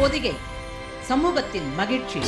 பொதிகை சமூகத்தின் மகிழ்ச்சி.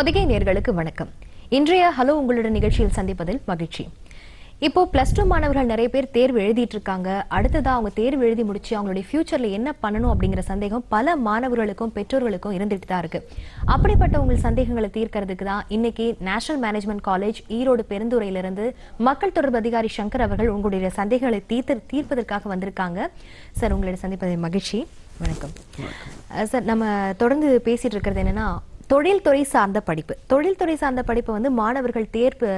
பொதிகை நேர்களுக்கு வணக்கம். இன்றைய ஹலோ உங்களுடன் நிகழ்ச்சியில் சந்திப்பதில் மகிழ்ச்சி. இப்போ பிளஸ் டூ மாணவர்கள் நிறைய பேர் தேர்வு எழுதிட்டு இருக்காங்க. அடுத்ததா அவங்க தேர்வு எழுதி முடிச்சு அவங்களுடைய ஃபியூச்சர்ல என்ன பண்ணணும் அப்படிங்கிற சந்தேகம் பல மாணவர்களுக்கும் பெற்றோர்களுக்கும் இருந்துட்டு தான் இருக்கு. அப்படிப்பட்ட உங்கள் சந்தேகங்களை தீர்க்கறதுக்கு தான் இன்னைக்கு நேஷனல் மேனேஜ்மெண்ட் காலேஜ் ஈரோடு பெருந்துறையிலிருந்து மக்கள் தொடர்பு அதிகாரி சங்கர் அவர்கள் உங்களுடைய சந்தேகங்களை தீர்த்து தீர்ப்பதற்காக வந்திருக்காங்க. சார் உங்களுடைய சந்திப்பதில் மகிழ்ச்சி. வணக்கம். சார் நம்ம தொடர்ந்து பேசிட்டு இருக்கிறது என்னன்னா தொழில்துறை சார்ந்த படிப்பு. தொழில்துறை சார்ந்த படிப்பு வந்து மாணவர்கள் தேர்வு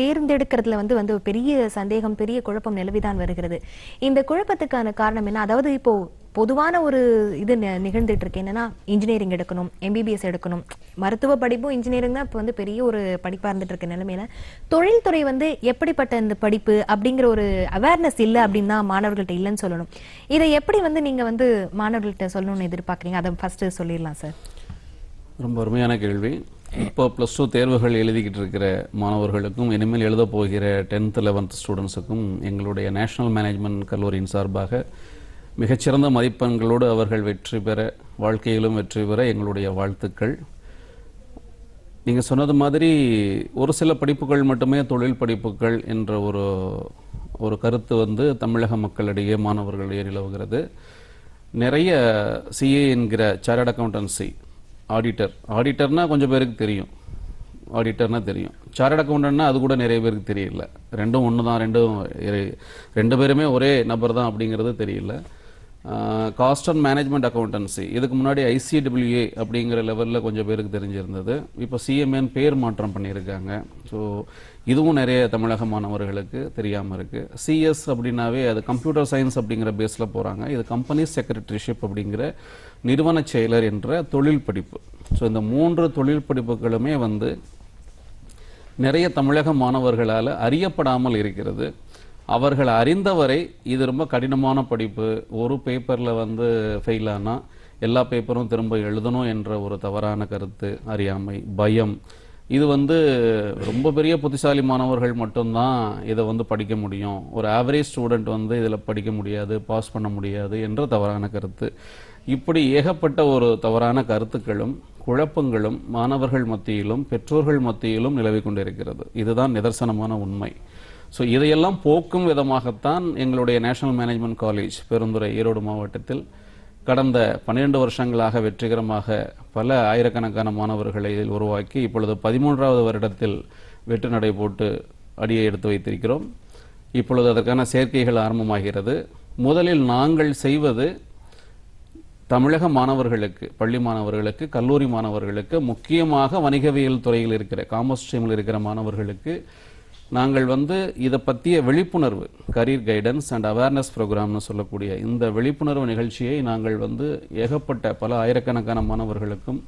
தேர்ந்தெடுக்கிறதுல வந்து வந்து பெரிய சந்தேகம் பெரிய குழப்பம் நிலவிதான் வருகிறது. இந்த குழப்பத்துக்கான காரணம் என்ன? அதாவது இப்போ பொதுவான ஒரு இது நிகழ்ந்துட்டு இருக்கு என்னன்னா இன்ஜினியரிங் எடுக்கணும் எம்பிபிஎஸ் எடுக்கணும். மருத்துவ படிப்பும் இன்ஜினியரிங் தான் இப்போ வந்து பெரிய ஒரு படிப்பா இருந்துட்டு இருக்க நிலைமையில. தொழில்துறை வந்து எப்படிப்பட்ட இந்த படிப்பு அப்படிங்கிற ஒரு அவேர்னஸ் இல்லை அப்படின்னு தான் மாணவர்கள்ட்ட இல்லைன்னு சொல்லணும். இதை எப்படி வந்து நீங்க வந்து மாணவர்கள்ட்ட சொல்லணும்னு எதிர்பார்க்குறீங்க? அதை ஃபர்ஸ்ட் சொல்லிடலாம் சார் ரொம்ப அருமையான கேள்வி. இப்போ ப்ளஸ் டூ தேர்வுகள் எழுதிக்கிட்டு இருக்கிற மாணவர்களுக்கும் இனிமேல் எழுத போகிற டென்த் லெவன்த் ஸ்டூடெண்ட்ஸுக்கும் எங்களுடைய நேஷனல் மேனேஜ்மெண்ட் கல்லூரியின் சார்பாக மிகச்சிறந்த மதிப்பெண்களோடு அவர்கள் வெற்றி பெற வாழ்க்கையிலும் வெற்றி பெற எங்களுடைய வாழ்த்துக்கள். நீங்கள் சொன்னது மாதிரி ஒரு சில படிப்புகள் மட்டுமே தொழில் படிப்புகள் என்ற ஒரு ஒரு கருத்து வந்து தமிழக மக்களிடையே மாணவர்களிடையே நிலவுகிறது நிறைய சிஏ என்கிற சார்ட் அக்கௌண்டன்சி ஆடிட்டர் ஆடிட்டர்னா கொஞ்சம் பேருக்கு தெரியும். ஆடிட்டர்னா தெரியும். சார்ட் அக்கௌண்டன்ட்னா அது கூட நிறைய பேருக்கு தெரியல. ரெண்டும் ஒன்று தான் ரெண்டும் ரெண்டு பேருமே ஒரே நபர் தான் அப்படிங்கிறது தெரியல. காஸ்ட் அண்ட் மேனேஜ்மெண்ட் அக்கௌண்டன்சி இதுக்கு முன்னாடி ஐசிடபிள்யூஏ அப்படிங்கிற லெவலில் கொஞ்சம் பேருக்கு தெரிஞ்சிருந்தது. இப்போ சிஎம்ஏன்னு பேர் மாற்றம் பண்ணியிருக்காங்க. ஸோ இதுவும் நிறைய தமிழக மாணவர்களுக்கு தெரியாமல் இருக்கு. சிஎஸ் அப்படின்னாவே அது கம்ப்யூட்டர் சயின்ஸ் அப்படிங்கிற பேஸில் போகிறாங்க இது கம்பெனி செக்ரட்டரிஷிப் அப்படிங்கிற நிறுவன செயலர் என்ற தொழில் படிப்பு. ஸோ இந்த மூன்று தொழில் படிப்புகளுமே வந்து நிறைய தமிழக மாணவர்களால் அறியப்படாமல் இருக்கிறது. அவர்கள் அறிந்தவரை இது ரொம்ப கடினமான படிப்பு. ஒரு பேப்பரில் வந்து ஃபெயில் ஆனால் எல்லா பேப்பரும் திரும்ப எழுதணும் என்ற ஒரு தவறான கருத்து அறியாமை பயம் இது வந்து ரொம்ப பெரிய புத்திசாலி மாணவர்கள் மட்டும்தான் இதை வந்து படிக்க முடியும். ஒரு ஆவரேஜ் ஸ்டூடெண்ட் வந்து இதில் படிக்க முடியாது பாஸ் பண்ண முடியாது என்ற தவறான கருத்து. இப்படி ஏகப்பட்ட ஒரு தவறான கருத்துக்களும் குழப்பங்களும் மாணவர்கள் மத்தியிலும் பெற்றோர்கள் மத்தியிலும் நிலவிக் கொண்டிருக்கிறது. இதுதான் நிதர்சனமான உண்மை. ஸோ இதையெல்லாம் போக்கும் விதமாகத்தான் எங்களுடைய national management college Perundurai Erode மாவட்டத்தில் கடந்த பன்னிரண்டு வருஷங்களாக வெற்றிகரமாக பல ஆயிரக்கணக்கான மாணவர்களை இதில் உருவாக்கி இப்பொழுது பதிமூன்றாவது வருடத்தில் வெற்றி நடை போட்டு அடியை எடுத்து வைத்திருக்கிறோம். இப்பொழுது அதற்கான சேர்க்கைகள் ஆரம்பமாகிறது. முதலில் நாங்கள் செய்வது தமிழக மாணவர்களுக்கு பள்ளி மாணவர்களுக்கு கல்லூரி மாணவர்களுக்கு முக்கியமாக வணிகவியல் துறையில் இருக்கிற காமர்ஸ் ஸ்ட்ரீமில் இருக்கிற மாணவர்களுக்கு நாங்கள் வந்து இதை பற்றிய விழிப்புணர்வு கரியர் கைடன்ஸ் அண்ட் அவேர்னஸ் ப்ரோக்ராம்னு சொல்லக்கூடிய இந்த விழிப்புணர்வு நிகழ்ச்சியை நாங்கள் வந்து ஏகப்பட்ட பல ஆயிரக்கணக்கான மாணவர்களுக்கும்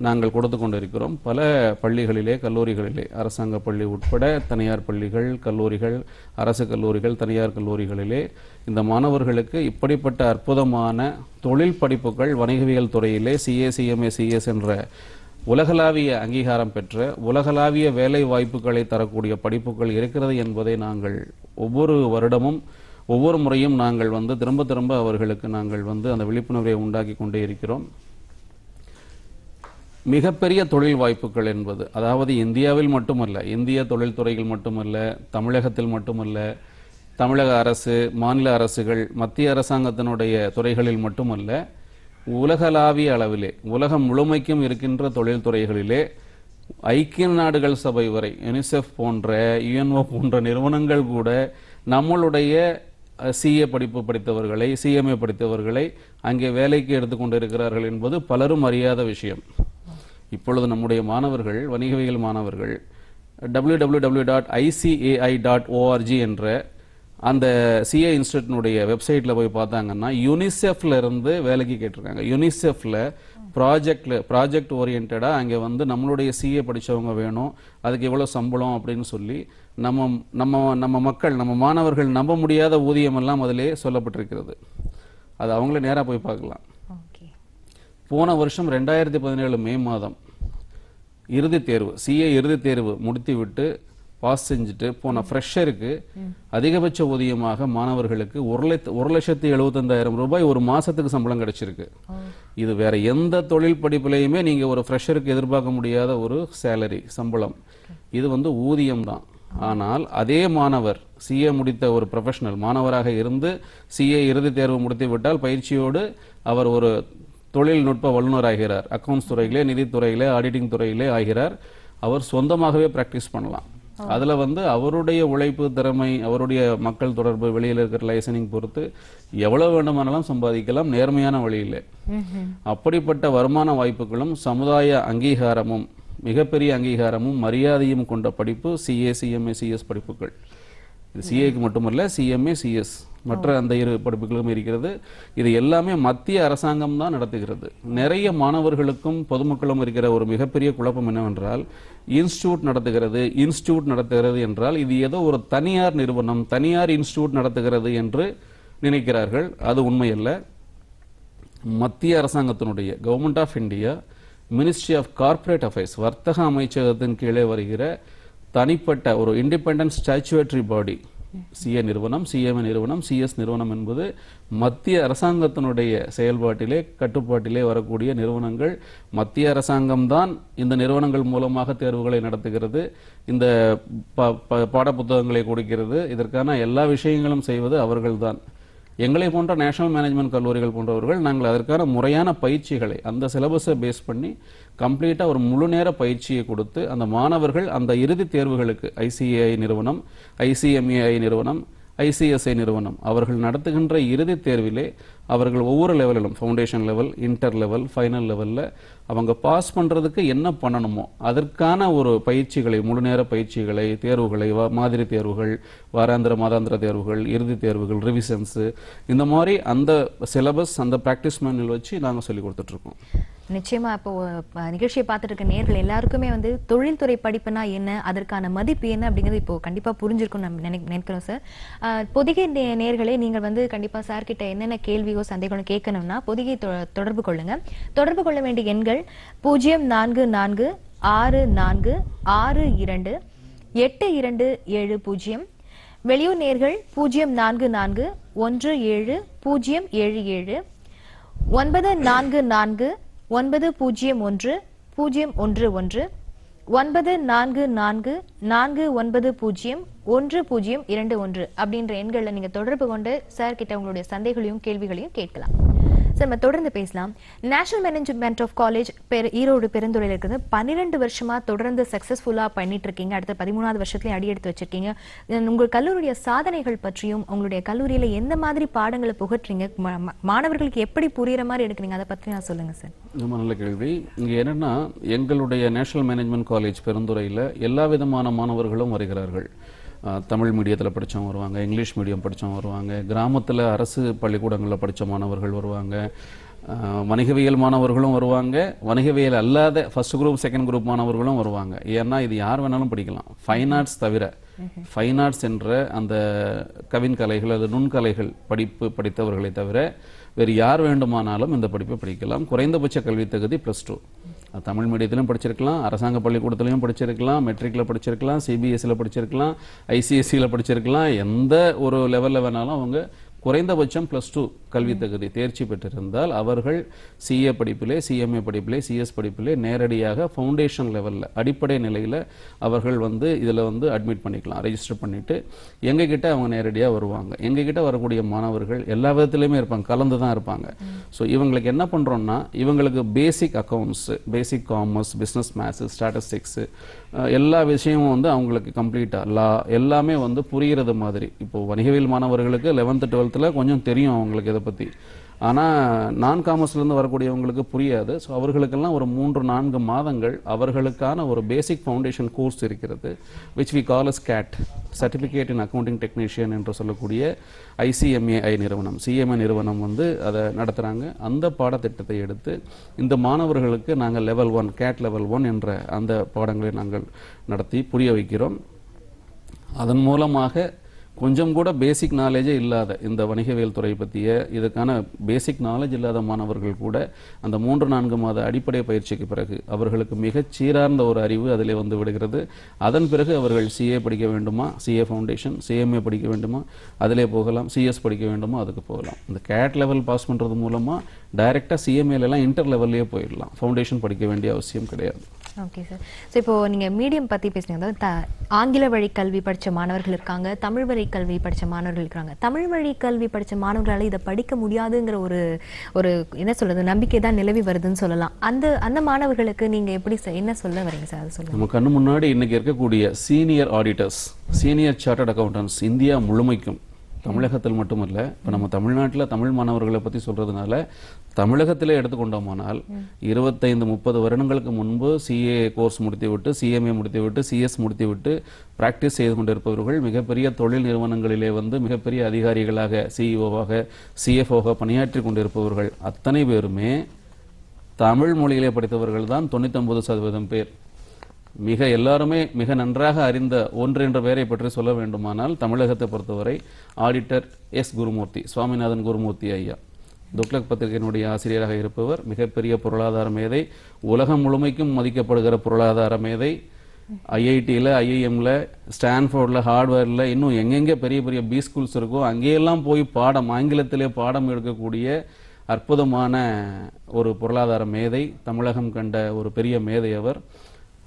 நாங்கள் கொடுத்து கொண்டிருக்கிறோம். பல பள்ளிகளிலே கல்லூரிகளிலே அரசாங்க பள்ளி உட்பட தனியார் பள்ளிகள் கல்லூரிகள் அரசு கல்லூரிகள் தனியார் கல்லூரிகளிலே இந்த மாணவர்களுக்கு இப்படிப்பட்ட அற்புதமான தொழில் படிப்புகள் வணிகவியல் துறையிலே சிஏ சிஎம்ஏ சிஎஸ் என்ற உலகளாவிய அங்கீகாரம் பெற்ற உலகளாவிய வேலை வாய்ப்புகளை தரக்கூடிய படிப்புகள் இருக்கிறது என்பதை நாங்கள் ஒவ்வொரு வருடமும் ஒவ்வொரு முறையும் நாங்கள் வந்து திரும்ப திரும்ப அவர்களுக்கு நாங்கள் வந்து அந்த விழிப்புணர்வை உண்டாக்கி கொண்டே இருக்கிறோம். மிகப்பெரிய தொழில் வாய்ப்புகள் என்பது அதாவது இந்தியாவில் மட்டுமல்ல இந்திய தொழில்துறையில் மட்டுமல்ல தமிழகத்தில் மட்டுமல்ல தமிழக அரசு மாநில அரசுகள் மத்திய அரசாங்கத்தினுடைய துறைகளில் மட்டுமல்ல உலகளாவிய அளவிலே உலகம் முழுமைக்கும் இருக்கின்ற தொழில்துறைகளிலே ஐக்கிய நாடுகள் சபை வரை யுனிசெஃப் போன்ற யுஎன்ஓ போன்ற நிறுவனங்கள் கூட நம்மளுடைய சிஏ படிப்பு படித்தவர்களை சிஎம்ஏ படித்தவர்களை அங்கே வேலைக்கு எடுத்துக்கொண்டிருக்கிறார்கள் என்பது பலரும் அறியாத விஷயம். இப்பொழுது நம்முடைய மாணவர்கள் வணிகவியல் மாணவர்கள் www.icai.org dot ICAI dot org என்ற அந்த சிஏ இன்ஸ்டியூட்டினுடைய வெப்சைட்ல போய் பார்த்தாங்கன்னா யூனிசெஃப்ல இருந்து வேலைக்கு கேட்டிருக்காங்க. யூனிசெஃப்ல ப்ராஜெக்ட்ல ப்ராஜெக்ட் ஓரியன்டா அங்க வந்து நம்மளுடைய சிஏ படிச்சவங்க வேணும். அதுக்கு எவ்வளவு சம்பளம் அப்படின்னு சொல்லி நம்ம நம்ம நம்ம மக்கள் நம்ம மாணவர்கள் நம்ப முடியாத ஊதியம் எல்லாம் அதிலே சொல்லப்பட்டிருக்கிறது. அது அவங்களே நேரா போய் பார்க்கலாம். ஓகே. போன வருஷம் ரெண்டாயிரத்தி பதினேழு மே மாதம் இறுதித் தேர்வு சிஏ இறுதித் தேர்வு முடித்து விட்டு பாஸ் செஞ்சுட்டு போன ஃப்ரெஷருக்கு அதிகபட்ச ஊதியமாக மாணவர்களுக்கு ஒரு லட்ச ஒரு லட்சத்தி எழுபத்தஞ்சாயிரம் ரூபாய் ஒரு மாசத்துக்கு சம்பளம் கிடைச்சிருக்கு. இது வேற எந்த தொழில் படிப்புலையுமே நீங்க ஒரு ஃப்ரெஷருக்கு எதிர்பார்க்க முடியாத ஒரு சேலரி சம்பளம். இது வந்து ஊதியம் தான். ஆனால் அதே மாணவர் சிஏ முடித்த ஒரு ப்ரொஃபஷனல் மாணவராக இருந்து சிஏ இறுதித் தேர்வு முடித்து விட்டால் பயிற்சியோடு அவர் ஒரு தொழில்நுட்ப வல்லுநர் ஆகிறார் அக்கவுண்ட்ஸ் துறையிலே நிதித்துறையிலே ஆடிட்டிங் துறையிலே ஆகிறார். அவர் சொந்தமாகவே பிராக்டிஸ் பண்ணலாம். அதுல வந்து அவருடைய உழைப்பு திறமை அவருடைய மக்கள் தொடர்பு வெளியில இருக்கிற லைசனிங் பொறுத்து எவ்வளவு வேண்டுமானாலும் சம்பாதிக்கலாம் நேர்மையான வழியிலே. அப்படிப்பட்ட வருமான வாய்ப்புகளும் சமுதாய அங்கீகாரமும் மிகப்பெரிய அங்கீகாரமும் மரியாதையும் கொண்ட படிப்பு சிஏ சிஎம்ஏ சிஎஸ் படிப்புகள். சிஏக்கு மட்டுமல்ல சிஎம்ஏ சிஎஸ் மற்ற அந்த இரு படிப்புகளும் இருக்கிறது. இது எல்லாமே மத்திய அரசாங்கம் தான் நடத்துகிறது. நிறைய மாணவர்களுக்கும் பொதுமக்களும் இருக்கிற ஒரு மிகப்பெரிய குழப்பம் என்னவென்றால் இன்ஸ்டியூட் நடத்துகிறது இன்ஸ்டியூட் நடத்துகிறது என்றால் இது ஏதோ ஒரு தனியார் நிறுவனம் தனியார் இன்ஸ்டியூட் நடத்துகிறது என்று நினைக்கிறார்கள். அது உண்மையல்ல. மத்திய அரசாங்கத்தினுடைய government of India ministry of corporate affairs வர்த்தக அமைச்சகத்தின் கீழே வருகிற தனிப்பட்ட ஒரு இண்டிபெண்டன்ட் ஸ்டாச்சுவேட்டரி பாடி சிஏ நிறுவனம் சிஎம்ஏ நிறுவனம் சிஎஸ் நிறுவனம் என்பது மத்திய அரசாங்கத்தினுடைய செயல்பாட்டிலே கட்டுப்பாட்டிலே வரக்கூடிய நிறுவனங்கள். மத்திய அரசாங்கம்தான் இந்த நிறுவனங்கள் மூலமாக தேர்வுகளை நடத்துகிறது. இந்த ப- ப- பாடப்புத்தகங்களை கொடுக்கிறது. இதற்கான எல்லா விஷயங்களும் செய்வது அவர்கள்தான். எங்களை போன்ற நேஷனல் மேனேஜ்மெண்ட் கல்லூரிகள் போன்றவர்கள் நாங்கள் அதற்கான முறையான பயிற்சிகளை அந்த சிலபஸை பேஸ் பண்ணி கம்ப்ளீட்டாக ஒரு முழு நேர பயிற்சியை கொடுத்து அந்த மாணவர்கள் அந்த இறுதித் தேர்வுகளுக்கு ஐசிஏஐ நிறுவனம் ஐசிஎம்ஏஐ நிறுவனம் ஐசிஎஸ்ஐ நிறுவனம் அவர்கள் நடத்துகின்ற இறுதித் தேர்விலே அவர்கள் ஒவ்வொரு லெவலிலும் foundation level inter level final லெவலில் அவங்க பாஸ் பண்ணுறதுக்கு என்ன பண்ணணுமோ அதற்கான ஒரு பயிற்சிகளை முழு நேர பயிற்சிகளை தேர்வுகளை மாதிரி தேர்வுகள் வாராந்திர மாதாந்திர தேர்வுகள் இறுதித் தேர்வுகள் ரிவிஷன்ஸு இந்த மாதிரி அந்த சிலபஸ் அந்த ப்ராக்டிஸ் மேனுவல் வச்சு நாங்கள் சொல்லி கொடுத்துட்ருக்கோம் நிச்சயமா இப்போ நிகழ்ச்சியை பார்த்துட்டு இருக்க நேர்கள் எல்லாருக்குமே வந்து தொழில்துறை படிப்புனா என்ன அதற்கான மதிப்பு என்ன அப்படிங்கிறது இப்போ கண்டிப்பா புரிஞ்சிருக்கும் நம்ம நினை நினைக்கிறோம் சார். பொதிகை நே- நேர்களே நீங்கள் வந்து கண்டிப்பா சார் கிட்ட என்னென்ன கேள்வியோ சந்தேகம் கேட்கணும்னா பொதிகை தொ- தொடர்பு கொள்ளுங்க. தொடர்பு கொள்ள வேண்டிய எண்கள் பூஜ்ஜியம் நான்கு நான்கு ஆறு நான்கு ஆறு இரண்டு எட்டு இரண்டு ஏழு பூஜ்ஜியம். வெளியூர் நேர்கள் பூஜ்ஜியம் நான்கு நான்கு ஒன்று ஏழு பூஜ்ஜியம் ஏழு ஏழு. ஒன்பது நான்கு நான்கு ஒன்பது பூஜ்ஜியம் ஒன்று பூஜ்ஜியம் ஒன்று ஒன்று ஒன்பது நான்கு நான்கு நான்கு ஒன்பது பூஜ்ஜியம் ஒன்று பூஜ்ஜியம் இரண்டு ஒன்று அப்படின்ற எண்களில் நீங்கள் தொடர்பு கொண்டு சார் கிட்ட உங்களுடைய சந்தைகளையும் கேள்விகளையும் கேட்கலாம். சார் நம்ம தொடர்ந்து பேசலாம். நேஷனல் மேனேஜ்மெண்ட் ஆஃப் காலேஜ் பெரு ஈரோடு பெருந்துறையில் இருக்குது. பன்னிரெண்டு வருஷமா தொடர்ந்து சக்ஸஸ்ஃபுல்லாக பண்ணிட்டு இருக்கீங்க அடுத்த பதிமூணாவது வருஷத்துலயும் அடியெடுத்து வச்சிருக்கீங்க. உங்கள் கல்லூரியுடைய சாதனைகள் பற்றியும் உங்களுடைய கல்லூரியில எந்த மாதிரி பாடங்களை புகட்டுறீங்க ம- மாணவர்களுக்கு எப்படி புரியுற மாதிரி எடுக்கிறீங்க? அதை பற்றி நான் சொல்லுங்க சார். ரொம்ப நல்ல கேள்வி. இங்கே என்னன்னா எங்களுடைய நேஷனல் மேனேஜ்மெண்ட் காலேஜ் பெருந்துறையில் எல்லா விதமான மாணவர்களும் வருகிறார்கள். தமிழ் மீடியத்தில் படித்தவங்க வருவாங்க இங்கிலீஷ் மீடியம் படித்தவங்க வருவாங்க கிராமத்தில் அரசு பள்ளிக்கூடங்களில் படிச்ச மாணவர்கள் வருவாங்க வணிகவியல் மாணவர்களும் வருவாங்க வணிகவியல் அல்லாத ஃபர்ஸ்ட் குரூப் செகண்ட் குரூப் மாணவர்களும் வருவாங்க. ஏன்னா இது யார் வேணாலும் படிக்கலாம். ஃபைன் ஆர்ட்ஸ் தவிர ஃபைன் ஆர்ட்ஸ் என்ற அந்த கவின் கலைகள் அது நுண்கலைகள் படிப்பு படித்தவர்களை தவிர வேறு யார் வேண்டுமானாலும் இந்த படிப்பை படிக்கலாம். குறைந்தபட்ச கல்வி தகுதி ப்ளஸ் டூ தமிழ் மீடியத்திலும் படிச்சிருக்கலாம் அரசாங்க பள்ளிக்கூடத்திலையும் படிச்சிருக்கலாம் மெட்ரிக்கில் படிச்சிருக்கலாம் சிபிஎஸ்சியில் படிச்சிருக்கலாம் ஐசிஎஸ்சியில் படிச்சிருக்கலாம். எந்த ஒரு லெவலில் வேணாலும் அவங்க குறைந்தபட்சம் ப்ளஸ் டூ கல்வி தகுதி தேர்ச்சி பெற்றிருந்தால் அவர்கள் சிஏ படிப்பிலே சிஎம்ஏ படிப்பிலே சிஎஸ் படிப்பிலே நேரடியாக ஃபவுண்டேஷன் லெவலில் அடிப்படை நிலையில் அவர்கள் வந்து இதில் வந்து அட்மிட் பண்ணிக்கலாம் ரெஜிஸ்டர் எங்கள் எங்ககிட்ட அவங்க நேரடியாக வருவாங்க. எங்ககிட்ட வரக்கூடிய மாணவர்கள் எல்லா விதத்துலையுமே இருப்பாங்க கலந்து தான் இருப்பாங்க. ஸோ இவங்களுக்கு என்ன பண்ணுறோம்னா இவங்களுக்கு basic accounts basic commerce business maths statistics எல்லா விஷயமும் வந்து அவங்களுக்கு கம்ப்ளீட்டாக லா எல்லாமே வந்து புரிகிறது மாதிரி. இப்போ வணிகவியல் மாணவர்களுக்கு லெவன்த்து டுவெல்த்தில் கொஞ்சம் தெரியும் அவங்களுக்கு இதை பற்றி ஆனால் நான் காமர்ஸ்லேருந்து வரக்கூடியவங்களுக்கு புரியாது. ஸோ அவர்களுக்கெல்லாம் ஒரு மூன்று நான்கு மாதங்கள் அவர்களுக்கான ஒரு பேசிக் ஃபவுண்டேஷன் கோர்ஸ் இருக்கிறது which we call as CAT certificate in accounting technician என்று சொல்லக்கூடிய ஐசிஎம்ஏஐ நிறுவனம். சிஎம்ஏ நிறுவனம் வந்து அதை நடத்துகிறாங்க அந்த பாடத்திட்டத்தை எடுத்து இந்த மாணவர்களுக்கு நாங்கள் level one CAT level one என்ற அந்த பாடங்களை நாங்கள் நடத்தி புரிய வைக்கிறோம். அதன் மூலமாக கொஞ்சம் கூட பேசிக் நாலேஜே இல்லாத இந்த வணிகவியல் துறை பற்றிய இதுக்கான பேசிக் நாலேஜ் இல்லாத மாணவர்கள் கூட அந்த மூன்று நான்கு மாத அடிப்படை பயிற்சிக்கு பிறகு அவர்களுக்கு மிகச் சீரார்ந்த ஒரு அறிவு அதிலே வந்து விடுகிறது. அதன் பிறகு அவர்கள் சிஏ படிக்க வேண்டுமா? சிஏ ஃபவுண்டேஷன் சிஎம்ஏ படிக்க வேண்டுமா? அதிலே போகலாம். சிஎஸ் படிக்க வேண்டுமா? அதுக்கு போகலாம். இந்த கேட் லெவல் பாஸ் பண்ணுறது மூலமாக டைரெக்டாக சிஎம்ஏலாம் இன்டர் லெவல்லையே போயிடலாம். ஃபவுண்டேஷன் படிக்க வேண்டிய அவசியம் கிடையாது. ஓகே சார் ஸோ இப்போ நீங்கள் மீடியம் பற்றி பேசுனீங்க. அதாவது த- ஆங்கில வழி கல்வி படித்த மாணவர்கள் இருக்காங்க தமிழ் வழி கல்வி படித்த மாணவர்கள் இருக்காங்க. தமிழ் வழி கல்வி படித்த மாணவர்களால் இதை படிக்க முடியாதுங்கிற ஒரு ஒரு என்ன சொல்கிறது நம்பிக்கை தான் நிலவி வருதுன்னு சொல்லலாம். அந்த அந்த மாணவர்களுக்கு நீங்கள் எப்படி என்ன சொல்ல வரீங்க சார் அதை சொல்லுங்கள் நம்ம கண்ணு முன்னாடி இன்றைக்கி இருக்கக்கூடிய senior auditors senior chartered accountants India முழுமைக்கும் தமிழகத்தில் மட்டுமல்ல இப்போ நம்ம தமிழ்நாட்டில் தமிழ் மாணவர்களை பற்றி சொல்றதுனால தமிழகத்திலே எடுத்துக்கொண்டோமானால் இருபத்தைந்து முப்பது வருடங்களுக்கு முன்பு சிஏ கோர்ஸ் முடித்துவிட்டு சிஎம்ஏ முடித்துவிட்டு சிஎஸ் முடித்துவிட்டு பிராக்டிஸ் செய்து கொண்டிருப்பவர்கள் மிகப்பெரிய தொழில் நிறுவனங்களிலே வந்து மிகப்பெரிய அதிகாரிகளாக சிஇஓவாக சிஎஃப்ஓவாக பணியாற்றி கொண்டிருப்பவர்கள் அத்தனை பேருமே தமிழ் மொழியிலே படித்தவர்கள் தான் தொண்ணூத்தொன்பது சதவீதம் பேர். மிக எல்லாருமே மிக நன்றாக அறிந்த ஒன்று என்ற பெயரை பற்றி சொல்ல வேண்டுமானால் தமிழகத்தை பொறுத்தவரை ஆடிட்டர் எஸ் குருமூர்த்தி சுவாமிநாதன் குருமூர்த்தி ஐயா. துக்ளக் பத்திரிகையினுடைய ஆசிரியராக இருப்பவர் மிகப்பெரிய பொருளாதார மேதை உலகம் முழுமைக்கும் மதிக்கப்படுகிற பொருளாதார மேதை. ஐஐடியில் ஐஐஎம்ல ஸ்டான்ஃபோர்டில் ஹார்ட்வேரில் இன்னும் எங்கெங்கே பெரிய பெரிய பி ஸ்கூல்ஸ் இருக்கோ அங்கேயெல்லாம் போய் பாடம் ஆங்கிலத்திலே பாடம் எடுக்கக்கூடிய அற்புதமான ஒரு பொருளாதார மேதை தமிழகம் கண்ட ஒரு பெரிய மேதை அவர்.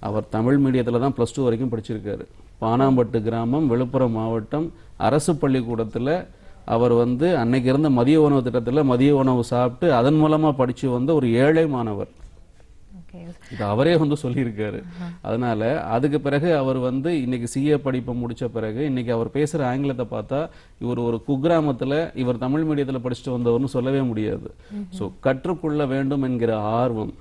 அவர் தமிழ் மீடியத்தில் தான் ப்ளஸ் டூ வரைக்கும் படிச்சிருக்காரு. பானாம்பட்டு கிராமம் விழுப்புரம் மாவட்டம் அரசு பள்ளிக்கூடத்தில் அவர் வந்து அன்னைக்கு இருந்த மதிய உணவு திட்டத்தில் மதிய உணவு சாப்பிட்டு அதன் மூலமாக படித்து வந்த ஒரு ஏழை மாணவர். இது அவரே வந்து சொல்லியிருக்காரு. அதனால அதுக்கு பிறகு அவர் வந்து இன்னைக்கு சிஏ படிப்பை முடிச்ச பிறகு இன்னைக்கு அவர் பேசுற ஆங்கிலத்தை பார்த்தா இவர் ஒரு குக்கிராமத்துல இவர் தமிழ் மீடியத்துல படிச்சுட்டு வந்தவர்னு சொல்லவே முடியாது. சோ கற்றுக்கொள்ள வேண்டும் என்கிற ஆர்வம்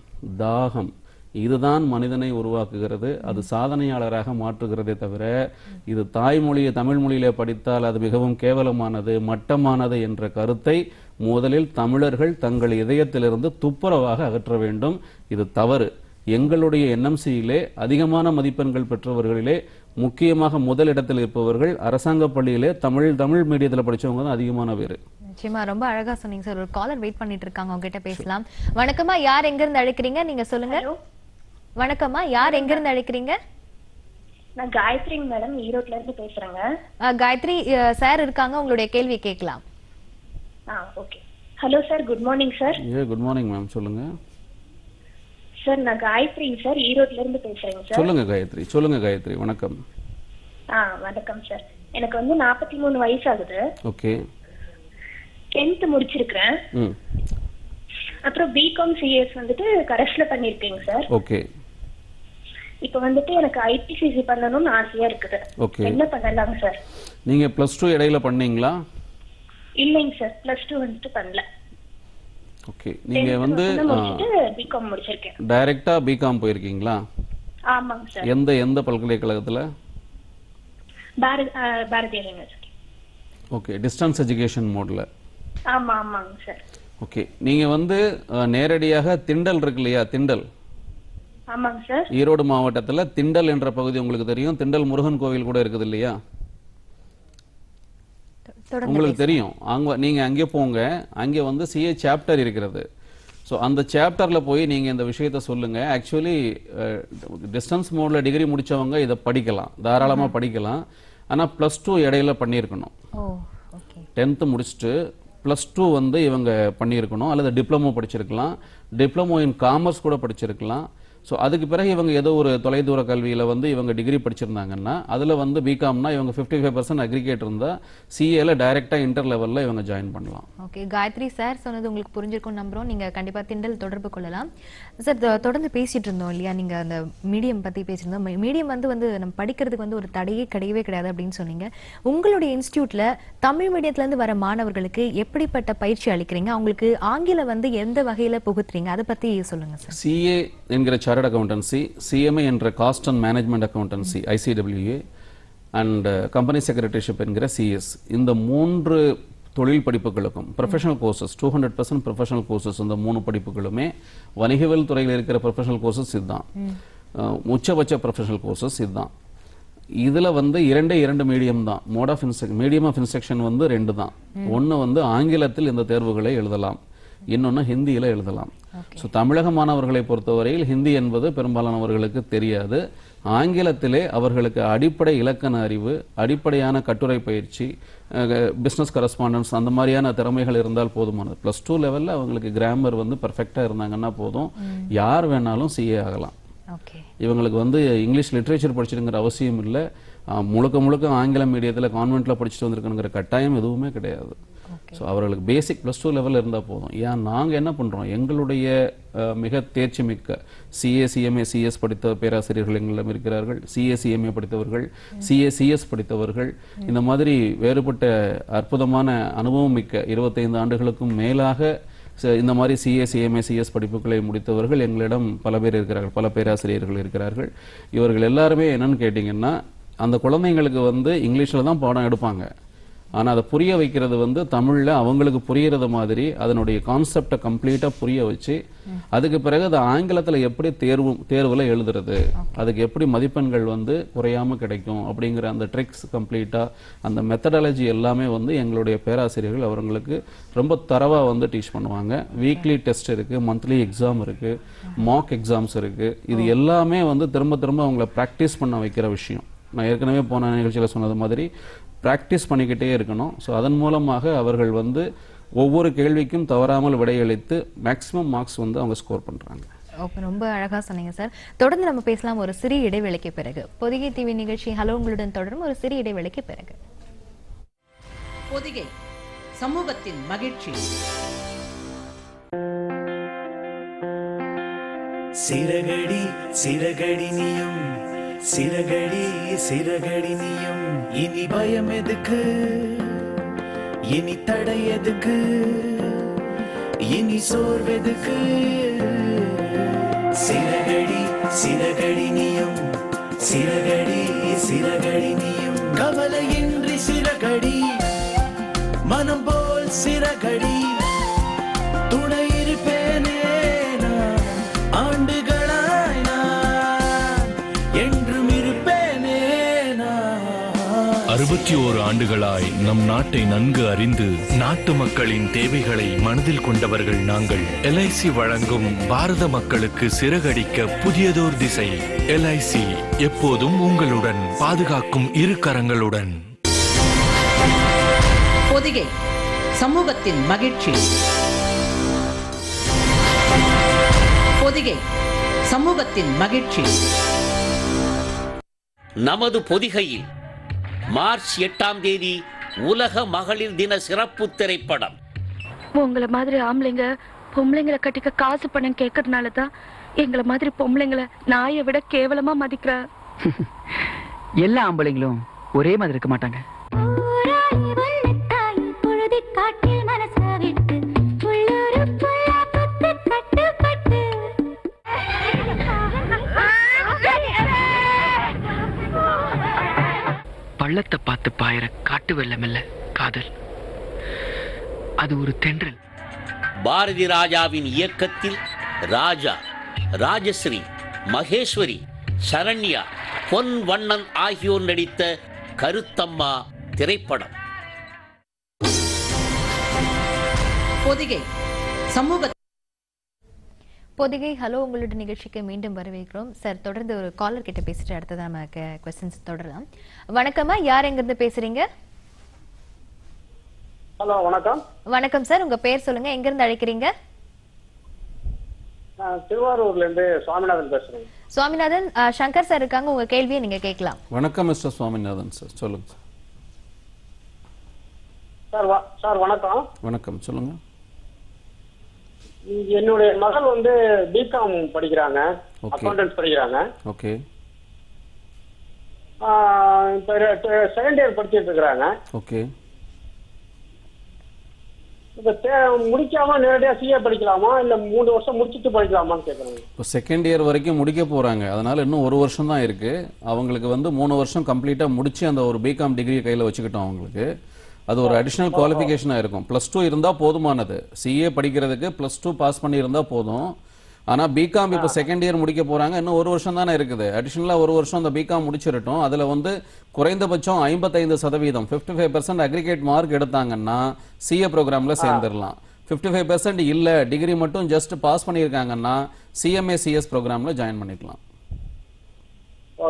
தாகம் இதுதான் மனிதனை உருவாக்குகிறது அது சாதனையாளராக மாற்றுகிறதே தவிர இது தாய்மொழியை தமிழ் மொழியிலே படித்தால் அது மிகவும் கேவலமானது மட்டமானது என்ற கருத்தை முதலில் தமிழர்கள் தங்கள் இதயத்திலிருந்து துப்புரவாக அகற்ற வேண்டும். இது தவறு. எங்களுடைய என்எம்சியிலே அதிகமான மதிப்பெண்கள் பெற்றவர்களிலே முக்கியமாக முதலிடத்தில் இருப்பவர்கள் அரசாங்க பள்ளியிலே தமிழ் தமிழ் மீடியத்தில் படிச்சவங்க தான் அதிகமான பேர். நிச்சயமா ரொம்ப அழகா சொன்னீங்க சார். ஒரு காலர் வெயிட் பண்ணிட்டு இருக்காங்க அவங்க கிட்ட பேசலாம். வணக்கம்மா யார் எங்க இருந்து அழைக்கிறீங்க? நீங்க சொல்லுங்க. வணக்கம்மா யார் எங்க இருந்து அழைக்கிறீங்க? நான் காயத்ரிங்க மேடம் ஈரோட்ல இருந்து பேசுறேங்க. காயத்ரி சார் இருக்காங்க உங்களுடைய கேள்வி கேட்கலாம். ஆ okay. Hello sir good morning sir. ஏ குட் மார்னிங் மேம் சொல்லுங்க. சார் நான் காயத்ரிங்க சார் ஈரோட்ல இருந்து பேசுறேங்க சார். சொல்லுங்க காயத்ரி சொல்லுங்க காயத்ரி வணக்கம். ஆ வணக்கம் சார். எனக்கு வந்து நாற்பத்தி மூணு வயசு ஆகுது ஓகே. டென்த் முடிச்சிருக்கிறேன். ம். அப்புறம் பிகாம் சிஎஸ் வந்துட்டு கரஸ்ல பண்ணிருக்கேங்க சார். ஓகே. இப்போ வந்துட்டு எனக்கு ஐபிசிசி பண்ணணும்னு ஆசையா இருக்குது. ஓகே என்ன பண்ணலாங்க சார்? நீங்க ப்ளஸ் டூ இடையில பண்ணீங்களா? இல்லைங்க சார் பிளஸ் டூ வந்துட்டு பண்ணல. ஓகே நீங்க வந்து பிகாம் முடிச்சிருக்கேன். டைரக்டா பிகாம் போயிருக்கீங்களா? ஆமாங்க சார். எந்த எந்த பல்கலைக்கழகத்துல? Bharathiar university okay distance education மோட்ல ஆமா ஆமாங்க சார். ஓகே நீங்க வந்து நேரடியாக திண்டல் இருக்கு இல்லையா திண்டல்? ஈரோடு மாவட்டத்துல திண்டல் என்ற பகுதி உங்களுக்கு தெரியும். திண்டல் முருகன் கோவில் கூட இருக்குது இல்லையா? உங்களுக்கு தெரியும். அங்க நீங்க அங்கே போங்க. அங்கே வந்து சிஏ சாப்டர் இருக்கிறது. ஸோ அந்த சாப்டர்ல போய் நீங்க இந்த விஷயத்த சொல்லுங்க. ஆக்சுவலி டிஸ்டன்ஸ் மோட்ல டிகிரி முடிச்சவங்க இதை படிக்கலாம். தாராளமா படிக்கலாம். ஆனா ப்ளஸ் டூ இடையில பண்ணியிருக்கணும். டென்த்து முடிச்சுட்டு ப்ளஸ் டூ வந்து இவங்க பண்ணியிருக்கணும். அல்லது டிப்ளமோ படிச்சிருக்கலாம். டிப்ளமோ இன் காமர்ஸ் கூட படிச்சிருக்கலாம். ஸோ அதுக்கு பிறகு இவங்க ஏதோ ஒரு தொலைதூர கல்வியில் வந்து இவங்க டிகிரி படிச்சிருந்தாங்கன்னா அதில் வந்து பிகாம்னா இவங்க ஃபிஃப்டி ஃபைவ் பர்சன்ட் அக்ரிகேட் இருந்தால் சிஏல டைரெக்டாக இன்டர் லெவலில் இவங்க ஜாயின் பண்ணலாம். ஓகே காயத்ரி சார் சொன்னது உங்களுக்கு புரிஞ்சிருக்கும் நம்புறோம். நீங்க கண்டிப்பா திண்டல் தொடர்பு கொள்ளலாம். சார் தொடர்ந்து பேசிட்டு இருந்தோம் இல்லையா? நீங்க அந்த மீடியம் பத்தி பேசியிருந்தோம். மீடியம் வந்து வந்து நம்ம படிக்கிறதுக்கு வந்து ஒரு தடையே கிடையவே கிடையாது அப்படின்னு சொன்னீங்க. உங்களுடைய இன்ஸ்டியூட்ல தமிழ் மீடியத்துல இருந்து வர மாணவர்களுக்கு எப்படிப்பட்ட பயிற்சி அளிக்கிறீங்க? அவங்களுக்கு ஆங்கிலம் வந்து எந்த வகையில புகுத்துறீங்க? அதை பத்தி சொல்லுங்க சார் சிஏ என்கிற சார்ட் அக்கௌண்டன்சி சிஎம்ஏ என்ற cost and management accountancy ICWA and company secretaryship என்கிற சிஎஸ் இந்த மூன்று தொழில் படிப்புகளுக்கும் professional courses two hundred percent professional courses இந்த மூணு படிப்புகளுமே வணிகவியல் துறையில் இருக்கிற ப்ரொஃபஷனல் கோர்சஸ் இதுதான். உச்சபட்ச ப்ரொஃபஷனல் கோர்சஸ் இதுதான். இதுல வந்து இரண்டே இரண்டு மீடியம் தான். Mode of instruction medium of instruction வந்து ரெண்டு தான். ஒன்னு வந்து ஆங்கிலத்தில் இந்த தேர்வுகளை எழுதலாம். இன்னொன்னு ஹிந்தியில எழுதலாம். ஸோ தமிழக மாணவர்களை பொறுத்தவரையில் ஹிந்தி என்பது பெரும்பாலானவர்களுக்கு தெரியாது. ஆங்கிலத்திலே அவர்களுக்கு அடிப்படை இலக்கண அறிவு அடிப்படையான கட்டுரை பயிற்சி பிஸ்னஸ் கரஸ்பாண்டன்ஸ் அந்த மாதிரியான திறமைகள் இருந்தால் போதுமானது. ப்ளஸ் டூ லெவலில் அவங்களுக்கு கிராமர் வந்து பர்ஃபெக்டாக இருந்தாங்கன்னா போதும். யார் வேணாலும் சிஏ ஆகலாம். இவங்களுக்கு வந்து இங்கிலீஷ் லிட்ரேச்சர் படிச்சிருங்கிற அவசியம் இல்லை. முழுக்க முழுக்க ஆங்கில மீடியத்தில் கான்வென்ட்டில் படிச்சுட்டு வந்திருக்கணுங்கிற கட்டாயம் எதுவுமே கிடையாது. ஸோ அவர்களுக்கு பேசிக் ப்ளஸ் டூ லெவலில் இருந்தால் போதும். ஏன்? நாங்கள் என்ன பண்ணுறோம் எங்களுடைய மிக தேர்ச்சி மிக்க சிஏ சிஎம்ஏ சிஎஸ் படித்த பேராசிரியர்கள் எங்களிடம் இருக்கிறார்கள். சிஏ சிஎம்ஏ படித்தவர்கள் சிஏ சிஎஸ் படித்தவர்கள். இந்த மாதிரி வேறுபட்ட அற்புதமான அனுபவம் மிக்க இருபத்தைந்து ஆண்டுகளுக்கும் மேலாக இந்த மாதிரி சிஏ சிஎம்ஏ சிஎஸ் படிப்புகளை முடித்தவர்கள் எங்களிடம் பல பேர் இருக்கிறார்கள். பல பேராசிரியர்கள் இருக்கிறார்கள். இவர்கள் எல்லாருமே என்னன்னு கேட்டிங்கன்னா அந்த குழந்தைங்களுக்கு வந்து இங்கிலீஷில் தான் பாடம் எடுப்பாங்க. ஆனால் அதை புரிய வைக்கிறது வந்து தமிழில் அவங்களுக்கு புரியறது மாதிரி அதனுடைய கான்செப்டை கம்ப்ளீட்டாக புரிய வச்சு அதுக்கு பிறகு அதை ஆங்கிலத்தில் எப்படி தேர்வு தேர்வில் எழுதுறது அதுக்கு எப்படி மதிப்பெண்கள் வந்து குறையாம கிடைக்கும் அப்படிங்கிற அந்த ட்ரிக்ஸ் கம்ப்ளீட்டாக அந்த மெத்தடாலஜி எல்லாமே வந்து எங்களுடைய பேராசிரியர்கள் அவங்களுக்கு ரொம்ப தரவாக வந்து டீச் பண்ணுவாங்க. வீக்லி டெஸ்ட் இருக்குது மந்த்லி எக்ஸாம் இருக்குது மாக் எக்ஸாம்ஸ் இருக்குது இது எல்லாமே வந்து திரும்ப திரும்ப அவங்கள ப்ராக்டிஸ் பண்ண வைக்கிற விஷயம். நான் ஏற்கனவே போன நிகழ்ச்சியில் சொன்னது மாதிரி ப்ராக்டிஸ் பண்ணிக்கிட்டே இருக்கணும். ஸோ அதன் மூலமாக அவர்கள் வந்து ஒவ்வொரு கேள்விக்கும் தவறாமல் விடையளித்து மேக்ஸிமம் மார்க்ஸ் வந்து அவங்க ஸ்கோர் பண்றாங்க. ஓகே ரொம்ப அழகா சொன்னீங்க சார் தொடர்ந்து நம்ம பேசலாம் ஒரு சிறிய இடைவேளைக்கு பிறகு. பொதிகை டிவி நிகழ்ச்சி ஹலோ உங்களுடன் தொடரும். ஒரு சிறிய இடைவேளைக்கு பிறகு. பொதிகை சமூகத்தின் மகிழ்ச்சி. சிறகடி சிறகடி நீயும் சிறகடி சிறகடி நீயும். இனி பயம் எதுக்கு? இனி தடை எதுக்கு? இனி சோர்வெதுக்கு சிறகடி சிறகடி நீயும். சிறகடி சிறகடி நீயும். கவலையின்றி சிறகடி மனம் போல் சிறகடி. அறுபத்தி ஓரு ஆண்டுகளாய் நம் நாட்டை நன்கு அறிந்து நாட்டு மக்களின் தேவைகளை மனதில் கொண்டவர்கள் நாங்கள். எல்ஐசி வழங்கும் பாரத மக்களுக்கு சிறகடிக்க புதியதோர் திசை. எல்ஐசி எப்போதும் உங்களுடன் பாதுகாக்கும் இரு கரங்களுடன். பொதிகை சமூகத்தின் மகிழ்ச்சி. பொதிகை சமூகத்தின் மகிழ்ச்சி. நமது பொதிகையில் மார்ச் எட்டாம் தேதி உலக மகளிர் தின சிறப்பு திரைப்படம். உங்களை மாதிரி ஆம்பளைங்க பொம்பளைங்களை கட்டிக்க காசு பணம் கேட்கறதுனால தான் எங்களை மாதிரி பொம்பளைங்களை நாயை விட கேவலமா மதிக்கிற. எல்லா ஆம்பளைங்களும் ஒரே மாதிரி இருக்க மாட்டாங்க. பள்ளத்தை பார்த்து பாயிர காட்டு வெள்ளம் இல்ல காதல். அது ஒரு தென்றல். பாரதி ராஜாவின் இயக்கத்தில் ராஜா ராஜஸ்ரீ மகேஸ்வரி சரண்யா பொன் வண்ணன் ஆகியோர் நடித்த கருத்தம்மா திரைப்படம். பொதிகை சமூக பொதிகை ஹலோ உங்களோட நிகழ்ச்சிக்கு மீண்டும் வரவேற்கிறோம். சார் தொடர்ந்து ஒரு காலர் கிட்ட பேசிட்டு அடுத்தது நம்ம கொஸ்டின்ஸ் தொடரலாம். வணக்கம்மா யார் எங்கிருந்து பேசுறீங்க? ஹலோ வணக்கம். வணக்கம் சார் உங்க பேர் சொல்லுங்க. எங்க இருந்து அழைக்கிறீங்க திருவாரூர்ல இருந்து சுவாமிநாதன் பேசுறேன். சுவாமிநாதன் சங்கர் சார் இருக்காங்க. உங்க கேள்வியை நீங்க கேட்கலாம். வணக்கம் மிஸ்டர் சுவாமிநாதன் சார் சொல்லுங்க சார் சார் வணக்கம். வணக்கம். சொல்லுங்க. என்னுடைய மகள் வந்து பிகாம் படிக்கிறாங்க. அக்கௌண்டன்ஸ் படிக்கிறாங்க. ஓகே இப்ப செகண்ட் இயர் படிச்சிட்டு இருக்கிறாங்க. ஓகே இப்ப முடிக்காம நேரடியா சிஏ படிக்கலாமா? இல்ல மூணு வருஷம் முடிச்சிட்டு படிக்கலாமான்னு கேக்குறாங்க. இப்போ செகண்ட் இயர் வரைக்கும் முடிக்க போறாங்க. அதனால இன்னும் ஒரு வருஷம் தான் இருக்கு. அவங்களுக்கு வந்து மூணு வருஷம் கம்ப்ளீட்டா முடிச்சு அந்த ஒரு பிகாம் டிகிரி கையில வச்சுக்கிட்டோம் அவங்களுக்கு. அது ஒரு அடிஷனல் குவாலிஃபிகேஷனாக இருக்கும். ப்ளஸ் டூ இருந்தால் போதுமானது. சிஏ படிக்கிறதுக்கு ப்ளஸ் டூ பாஸ் பண்ணியிருந்தா போதும். ஆனா பிகாம் இப்போ செகண்ட் இயர் முடிக்க போறாங்க. இன்னும் ஒரு வருஷம் தானே இருக்குது. அடிஷனலா ஒரு வருஷம் அந்த பிகாம் முடிச்சிடட்டும் அதுல வந்து குறைந்தபட்சம் ஐம்பத்தைந்து சதவீதம். Fifty five percent aggregate mark எடுத்தாங்கன்னா சிஏ ப்ரோக்ராம்ல சேர்ந்துடலாம் ஃபிஃப்டி ஃபைவ் பர்சன்ட் இல்ல டிகிரி மட்டும் ஜஸ்ட் பாஸ் பண்ணியிருக்காங்கன்னா சிஎம்ஏ சிஎஸ் ப்ரோக்ராம்ல ஜாயின் பண்ணிக்கலாம்.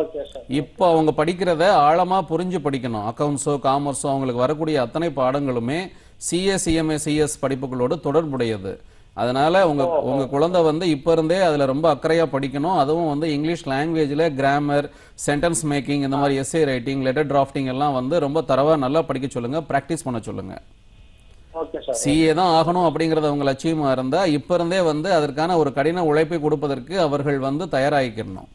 ஓகே இப்போ அவங்க படிக்கிறத ஆழமா புரிஞ்சு படிக்கணும். அக்கவுண்ட்ஸோ காமர்ஸோ அவங்களுக்கு வரக்கூடிய அத்தனை பாடங்களுமே சிஎம்ஏ சிஎஸ் படிப்புகளோடு தொடர்புடையது. அதனால உங்க உங்க குழந்தை வந்து இப்ப இருந்தே அதுல ரொம்ப அக்கறையா படிக்கணும். அதுவும் வந்து இங்கிலீஷ் லாங்குவேஜ்ல கிராமர் சென்டென்ஸ் மேக்கிங் இந்த மாதிரி எஸ்ஏ ரைட்டிங் லெட்டர் டிராஃப்டிங் எல்லாம் வந்து ரொம்ப தரவா நல்லா படிக்க சொல்லுங்க. பிராக்டிஸ் பண்ண சொல்லுங்க. சிஏ தான் ஆகணும் அப்படிங்கறது அவங்க லட்சியமா இருந்தா இப்ப இருந்தே வந்து அதற்கான ஒரு கடின உழைப்பை கொடுப்பதற்கு அவர்கள் வந்து தயாராகிக்கணும்.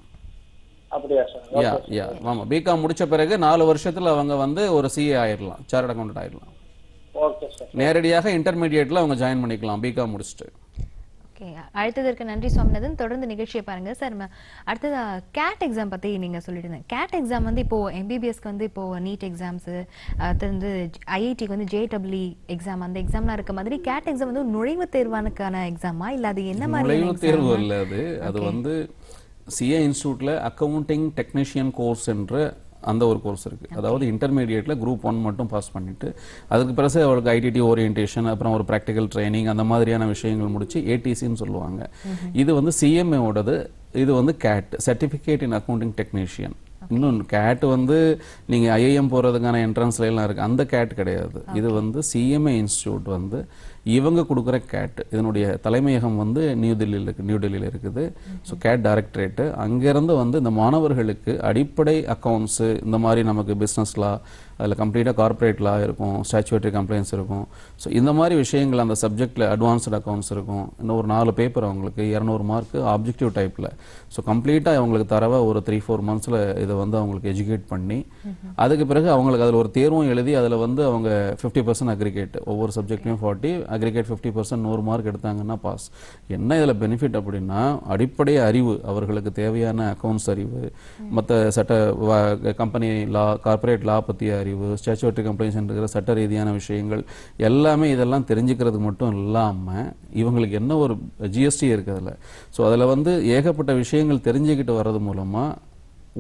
யா யா ஆமா பிகாம் முடிச்ச பிறகு நாலு வருஷத்துல அவங்க வந்து ஒரு சிஏ ஆயிடலாம் சார்ட் அக்கௌண்ட் ஆயிடலாம் ஓகே சார் நேரடியாக இன்டர்மீடியேட்ல அவங்க ஜாயின் பண்ணிக்கலாம் பிகாம் முடிச்சுட்டு. ஓகே அடுத்ததற்கு நன்றி சுவாமிநாதன் தொடர்ந்து நிகழ்ச்சியை பாருங்க. சார் அடுத்ததா கேட் எக்ஸாம் பத்தி நீங்க சொல்லிட்டு இருந்தீங்க கேட் எக்ஸாம் வந்து இப்போ எம்பிபிஎஸ்க்கு வந்து இப்போ நீட் எக்ஸாம்ஸ் அடுத்து வந்து ஐஐடிக்கு வந்து ஜேடபிள்இ எக்ஸாம் அந்த எக்ஸாம்லாம் இருக்க மாதிரி கேட் எக்ஸாம் வந்து ஒரு நுழைவுத் தேர்வானுக்கான எக்ஸாமா இல்ல அது என்ன மாதிரி நுழைவுத் தேர்வு இல்ல அது. அது வந்து சிஏ இன்ஸ்டியூட்ல அக்கவுண்டிங் டெக்னீஷியன் கோர்ஸ் என்ற அந்த ஒரு கோர்ஸ் இருக்கு. அதாவது இன்டர்மீடியேட்ல குரூப் ஒன் மட்டும் பாஸ் பண்ணிட்டு அதுக்கு பிறகு அவருக்கு ஐடிடி ஓரியன்டேஷன் அப்புறம் ஒரு ப்ராக்டிக்கல் ட்ரைனிங் அந்த மாதிரியான விஷயங்கள் முடிச்சு ஏடிசின்னு சொல்லுவாங்க. இது வந்து சிஎம்ஏ ஓடது இது வந்து CAT certificate in accounting technician இன்னும் கேட் வந்து நீங்க ஐஐஎம் போறதுக்கான என்ட்ரன்ஸ்ல எல்லாம் இருக்கு அந்த கேட் கிடையாது. இது வந்து சிஎம்ஏ இன்ஸ்டியூட் வந்து இவங்க கொடுக்குற கேட் இதனுடைய தலைமையகம் வந்து நியூ டெல்லியில் இருக்கு நியூ டெல்லியில் இருக்குது. ஸோ கேட் டைரக்டரேட்டு அங்கேருந்து வந்து இந்த மாணவர்களுக்கு அடிப்படை அக்கௌண்ட்ஸு இந்த மாதிரி நமக்கு பிஸ்னஸ்லாம் அதில் கம்ப்ளீட்டாக கார்ப்பரேட் லா இருக்கும் ஸ்டாச்சுவேட்டரி கம்ப்ளைண்ட்ஸ் இருக்கும். ஸோ இந்த மாதிரி விஷயங்கள் அந்த சப்ஜெக்டில் அட்வான்ஸ்டு அக்கவுண்ட்ஸ் இருக்கும். இன்னும் ஒரு நாலு பேப்பர் அவங்களுக்கு இரநூறு மார்க் ஆப்ஜெக்டிவ் டைப்பில் ஸோ கம்ப்ளீட்டாக அவங்களுக்கு தரவா ஒரு த்ரீ ஃபோர் மந்த்ஸில் இதை வந்து அவங்களுக்கு எஜுகேட் பண்ணி அதுக்கு பிறகு அவங்களுக்கு அதில் ஒரு தேர்வும் எழுதி அதில் வந்து அவங்க ஃபிஃப்டி பர்சன்ட் அக்ரிகேட் ஒவ்வொரு சப்ஜெக்ட்லையும் ஃபார்ட்டி அக்ரிகேட் ஃபிஃப்டி பர்சன்ட் நூறு மார்க் எடுத்தாங்கன்னா பாஸ் என்ன இதில் பெனிஃபிட் அப்படின்னா அடிப்படை அறிவு அவர்களுக்கு தேவையான அக்கவுண்ட்ஸ் அறிவு மற்ற சட்ட கம்பெனி லா கார்ப்பரேட் லா பற்றிய அறிவு ஸ்டாச்சுவரி கம்ப்ளைண்ட்ஸ் இருக்கிற சட்ட ரீதியான விஷயங்கள் எல்லாமே இதெல்லாம் தெரிஞ்சுக்கிறதுக்கு மட்டும் இல்லாமல் இவங்களுக்கு என்ன ஒரு ஜிஎஸ்டி இருக்கு அதில். ஸோ அதில் வந்து ஏகப்பட்ட விஷயங்கள் தெரிஞ்சுக்கிட்டு வர்றது மூலமாக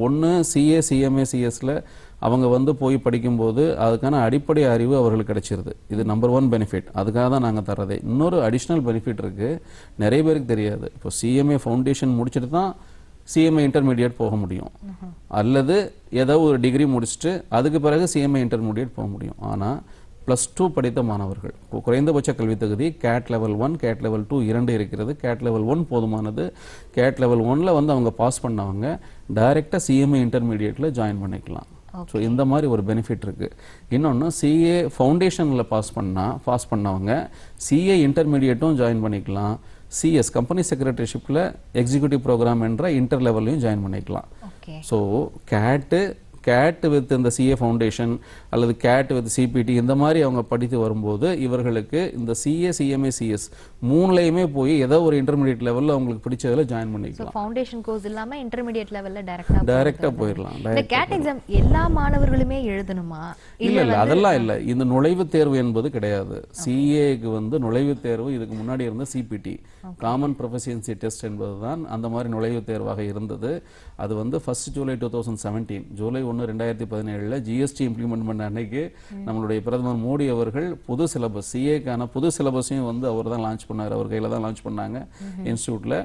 ஒன்று சிஏ சிஎம்ஏ சிஎஸ்ல அவங்க வந்து போய் படிக்கும்போது அதுக்கான அடிப்படை அறிவு அவர்களுக்கு கிடைச்சிருது. இது நம்பர் ஒன் பெனிஃபிட் அதுக்காக தான் நாங்கள் தர்றதே. இன்னொரு அடிஷ்னல் பெனிஃபிட் இருக்குது நிறைய பேருக்கு தெரியாது. இப்போ சிஎம்ஏ ஃபவுண்டேஷன் முடிச்சுட்டு தான் சிஎம்ஏ இன்டர்மீடியட் போக முடியும். அல்லது ஏதோ ஒரு டிகிரி முடிச்சுட்டு அதுக்கு பிறகு சிஎம்ஏ இன்டர்மீடியட் போக முடியும். ஆனால் ப்ளஸ் டூ படித்த மாணவர்கள். குறைந்தபட்ச கல்வி தகுதி CAT level one CAT level two இரண்டு இருக்கிறது. கேட் லெவல் ஒன் போதுமானது. கேட் லெவல் ஒன்ல வந்து அவங்க பாஸ் பண்ணவங்க டைரெக்டாக சிஎம்ஏ இன்டர்மீடியட்டில் ஜாயின் பண்ணிக்கலாம். ஸோ இந்த மாதிரி ஒரு பெனிஃபிட் இருக்கு. இன்னொன்று சிஏ ஃபவுண்டேஷனில் பாஸ் பண்ணா பாஸ் பண்ணவங்க சிஏ இன்டர்மீடியட்டும் ஜாயின் பண்ணிக்கலாம். சிஎஸ் கம்பெனி செக்ரட்டரிஷிப்பில் எக்ஸிக்யூட்டிவ் ப்ரோக்ராம் என்ற இன்டர் லெவல்லையும் ஜாயின் பண்ணிக்கலாம் ஸோ கேட்டு கேட் வித் இந்த சிஏ ஃபவுண்டேஷன் அல்லது கேட் வித் சிபிடி இந்த மாதிரி அவங்க படித்து வரும்போது இவர்களுக்கு இந்த சிஏ சிஎம்ஏ சிஎஸ் மூணுலையுமே போய் ஏதோ ஒரு இன்டர்மீடியட் லெவலில் அவங்களுக்கு பிடிச்சதுல ஜாயின் பண்ணிக்கலாம். ஃபவுண்டேஷன் கோர்ஸ் இல்லாம இன்டர்மீடியட் லெவல்ல டைரக்டா டைரக்டா போயிடலாம் இந்த கேட் எக்ஸாம் எல்லா மாணவர்களுமே எழுதணுமா? இல்ல இல்ல அதெல்லாம் இல்ல. இந்த நுழைவுத் தேர்வு என்பது கிடையாது. சிஏக்கு வந்து நுழைவுத் தேர்வு இதுக்கு முன்னாடி இருந்த சிபிடி காமன் ப்ரொஃபஷியன்சி டெஸ்ட் என்பதுதான் அந்த மாதிரி நுழைவுத் தேர்வாக இருந்தது. அது வந்து first July two thousand seventeen July ஒன்று ரெண்டாயிரத்தி பதினேழுல ஜிஎஸ்டி இம்ப்ளிமெண்ட் பண்ண அன்னைக்கு நம்மளுடைய பிரதமர் மோடி அவர்கள் புது சிலபஸ் சிஏக்கான புது சிலபஸையும் வந்து அவர் தான் லான்ச் பண்ணார். அவர் கையில தான் லான்ச் பண்ணாங்க இன்ஸ்டியூட்ல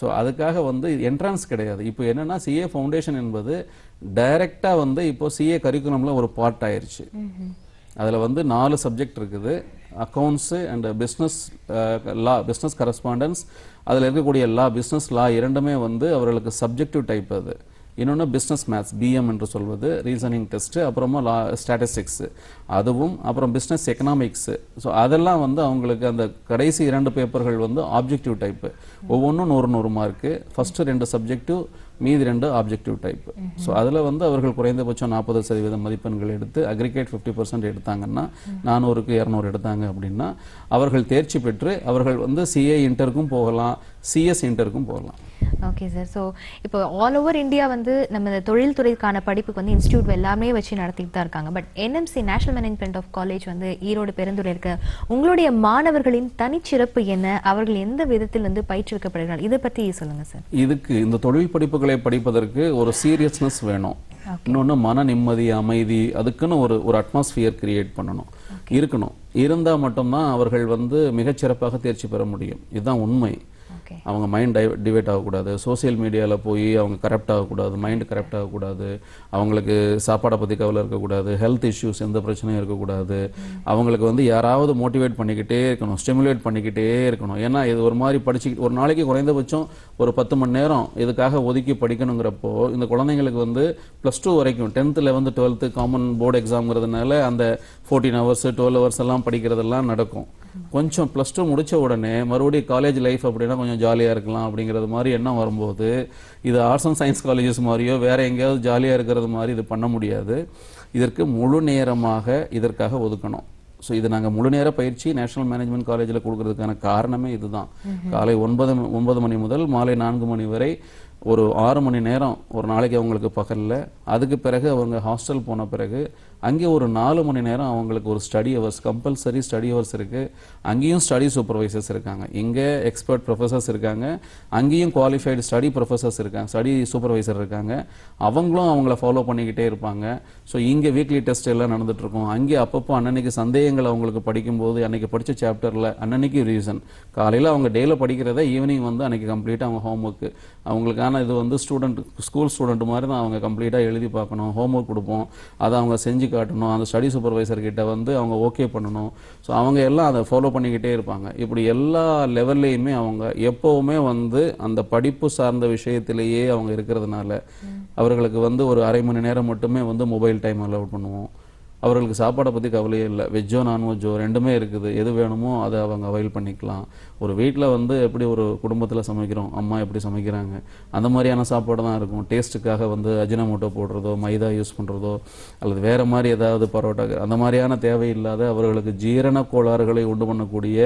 ஸோ அதுக்காக வந்து என்ட்ரன்ஸ் கிடையாது. இப்போ என்னன்னா சிஏ ஃபவுண்டேஷன் என்பது டைரெக்டாக வந்து இப்போ சிஏ கரிக்குலமில் ஒரு பார்ட் ஆயிருச்சு. அதுல வந்து நாலு சப்ஜெக்ட் இருக்குது. Accounts and business law business correspondence அதில் இருக்கக்கூடிய லா பிஸ்னஸ் லா இரண்டுமே வந்து அவர்களுக்கு சப்ஜெக்டிவ் டைப் அது. இன்னொன்று பிஸ்னஸ் மேத்ஸ் பிஎம் என்று சொல்வது ரீசனிங் டெஸ்ட்டு அப்புறமா லா ஸ்டாட்டிஸ்டிக்ஸு அதுவும் அப்புறம் பிஸ்னஸ் எக்கனாமிக்ஸு ஸோ அதெல்லாம் வந்து அவங்களுக்கு அந்த கடைசி இரண்டு பேப்பர்கள் வந்து ஆப்ஜெக்டிவ் டைப்பு ஒவ்வொன்றும் நூறு நூறு மார்க்கு ஃபஸ்ட்டு ரெண்டு சப்ஜெக்டிவ் மீதி ரெண்டு ஆப்ஜெக்டிவ் டைப் ஸோ அதில் வந்து அவர்கள் குறைந்தபட்சம் நாற்பது சதவீத மதிப்பெண்கள் எடுத்து அக்ரிகேட் ஃபிஃப்டி பர்சன்ட் எடுத்தாங்கன்னா நானூறுக்கு இரநூறு எடுத்தாங்க அப்படின்னா அவர்கள் தேர்ச்சி பெற்று அவர்கள் வந்து சிஏ இன்டருக்கும் போகலாம் சிஎஸ் இன்டருக்கும் போகலாம் ஓகே சார் ஸோ இப்போ ஆல் ஓவர் இந்தியா வந்து நம்ம இந்த தொழில்துறைக்கான படிப்புக்கு வந்து இன்ஸ்டியூட் எல்லாமே வச்சு நடத்திட்டு தான் இருக்காங்க. But NMC national management of college வந்து ஈரோடு பெருந்துறை இருக்க. உங்களுடைய மாணவர்களின் தனிச்சிறப்பு என்ன? அவர்கள் எந்த விதத்தில் வந்து பயிற்றுவிக்கப்படுகிறார்கள்? இதை பற்றி சொல்லுங்க சார் இதுக்கு இந்த தொழில் படிப்புகளை படிப்பதற்கு ஒரு சீரியஸ்னஸ் வேணும். இன்னொன்று மன நிம்மதி அமைதி அதுக்குன்னு ஒரு ஒரு அட்மாஸ்பியர் கிரியேட் பண்ணணும். இருக்கணும். இருந்தால் மட்டும்தான் அவர்கள் வந்து மிகச்சிறப்பாக தேர்ச்சி பெற முடியும். இதுதான் உண்மை. அவங்க மைண்ட் டை டிவேட் ஆகக்கூடாது. சோஷியல் மீடியாவில் போய் அவங்க கரெக்ட் ஆகக்கூடாது. மைண்ட் கரெக்ட் ஆகக்கூடாது. அவங்களுக்கு சாப்பாடை பற்றி கவலை இருக்கக்கூடாது. ஹெல்த் இஷ்யூஸ் எந்த பிரச்சனையும் இருக்கக்கூடாது. அவங்களுக்கு வந்து யாராவது மோட்டிவேட் பண்ணிக்கிட்டே இருக்கணும். ஸ்டிமுலேட் பண்ணிக்கிட்டே இருக்கணும். ஏன்னா இது ஒரு மாதிரி படிச்சு ஒரு நாளைக்கு குறைந்தபட்சம் ஒரு பத்து மணி நேரம் இதுக்காக ஒதுக்கி படிக்கணுங்கிறப்போ இந்த குழந்தைங்களுக்கு வந்து ப்ளஸ் டூ வரைக்கும் tenth eleventh twelfth common board எக்ஸாம்ங்கிறதுனால அந்த ஃபோர்டீன் ஹவர்ஸ் டுவெல் ஹவர்ஸ் எல்லாம் படிக்கிறதெல்லாம் நடக்கும். கொஞ்சம் ப்ளஸ் டூ முடித்த உடனே மறுபடியும் காலேஜ் லைஃப் அப்படின்னா கொஞ்சம் ஜாலியாக இருக்கலாம் அப்படிங்கிறது மாதிரி எண்ணம் வரும்போது இது ஆர்ட்ஸ் அண்ட் சயின்ஸ் காலேஜஸ் மாதிரியோ வேற எங்கேயாவது ஜாலியாக இருக்கிறது மாதிரி இது பண்ண முடியாது. இதற்கு முழு நேரமாக இதற்காக ஒதுக்கணும். ஸோ இது நாங்கள் முழு நேர பயிற்சி நேஷனல் மேனேஜ்மெண்ட் காலேஜில் கொடுக்கறதுக்கான காரணமே இதுதான். காலை ஒன்பது ஒன்பது மணி முதல் மாலை நான்கு மணி வரை ஒரு ஆறு மணி நேரம் ஒரு நாளைக்கு அவங்களுக்கு பகலில். அதுக்கு பிறகு அவங்க ஹாஸ்டல் போன பிறகு அங்கே ஒரு நாலு மணி நேரம் அவங்களுக்கு ஒரு study hours compulsory study hours இருக்குது அங்கேயும் ஸ்டடி சூப்பர்வைசர்ஸ் இருக்காங்க. இங்கே எக்ஸ்பர்ட் ப்ரொஃபசர்ஸ் இருக்காங்க. அங்கேயும் குவாலிஃபைடு ஸ்டடி ப்ரொஃபசர்ஸ் இருக்காங்க. ஸ்டடி சூப்பர்வைசர் இருக்காங்க. அவங்களும் அவங்கள ஃபாலோ பண்ணிக்கிட்டே இருப்பாங்க. ஸோ இங்கே வீக்லி டெஸ்ட் எல்லாம் நடந்துட்டு அங்கே அப்பப்போ அன்னன்னைக்கு சந்தேகங்கள் அவங்களுக்கு படிக்கும்போது அன்னைக்கு படித்த சாப்டரில் அன்னன்னைக்கு ரீசன் காலையில் அவங்க டேயில் படிக்கிறத ஈவினிங் வந்து அன்னைக்கு கம்ப்ளீட்டாக அவங்க ஹோம் ஒர்க்கு அவங்களுக்கான இது வந்து ஸ்டூடெண்ட் ஸ்கூல் ஸ்டூடெண்ட் மாதிரி தான் அவங்க கம்ப்ளீட்டாக எழுதி பார்க்கணும். ஹோம் ஒர்க் கொடுப்போம். அதை அவங்க செஞ்சு காட்டணும் அந்த ஸ்டடி சூப்பர்வைசர் கிட்ட வந்து அவங்க ஓகே பண்ணணும். ஸோ அவங்க எல்லாம் அதை ஃபாலோ பண்ணிக்கிட்டே இருப்பாங்க. இப்படி எல்லா லெவல்லையுமே அவங்க எப்போவுமே வந்து அந்த படிப்பு சார்ந்த விஷயத்திலேயே அவங்க இருக்கிறதுனால அவர்களுக்கு வந்து ஒரு அரை மணி நேரம் மட்டுமே வந்து மொபைல் டைம் அலோவ் பண்ணுவோம். அவர்களுக்கு சாப்பாடை பற்றி கவலையே இல்லை. வெஜ்ஜோ நான்வெஜ்ஜோ ரெண்டுமே இருக்குது. எது வேணுமோ அதை அவங்க அவைல் பண்ணிக்கலாம். ஒரு வீட்டில் வந்து எப்படி ஒரு குடும்பத்தில் சமைக்கிறோம் அம்மா எப்படி சமைக்கிறாங்க அந்த மாதிரியான சாப்பாடு தான் இருக்கும். டேஸ்ட்டுக்காக வந்து அஜினமோட்டோ போடுறதோ மைதா யூஸ் பண்ணுறதோ அல்லது வேறு மாதிரி ஏதாவது பரோட்டா அந்த மாதிரியான தேவையில்லாத அவர்களுக்கு ஜீரண கோளாறுகளை உண்டு பண்ணக்கூடிய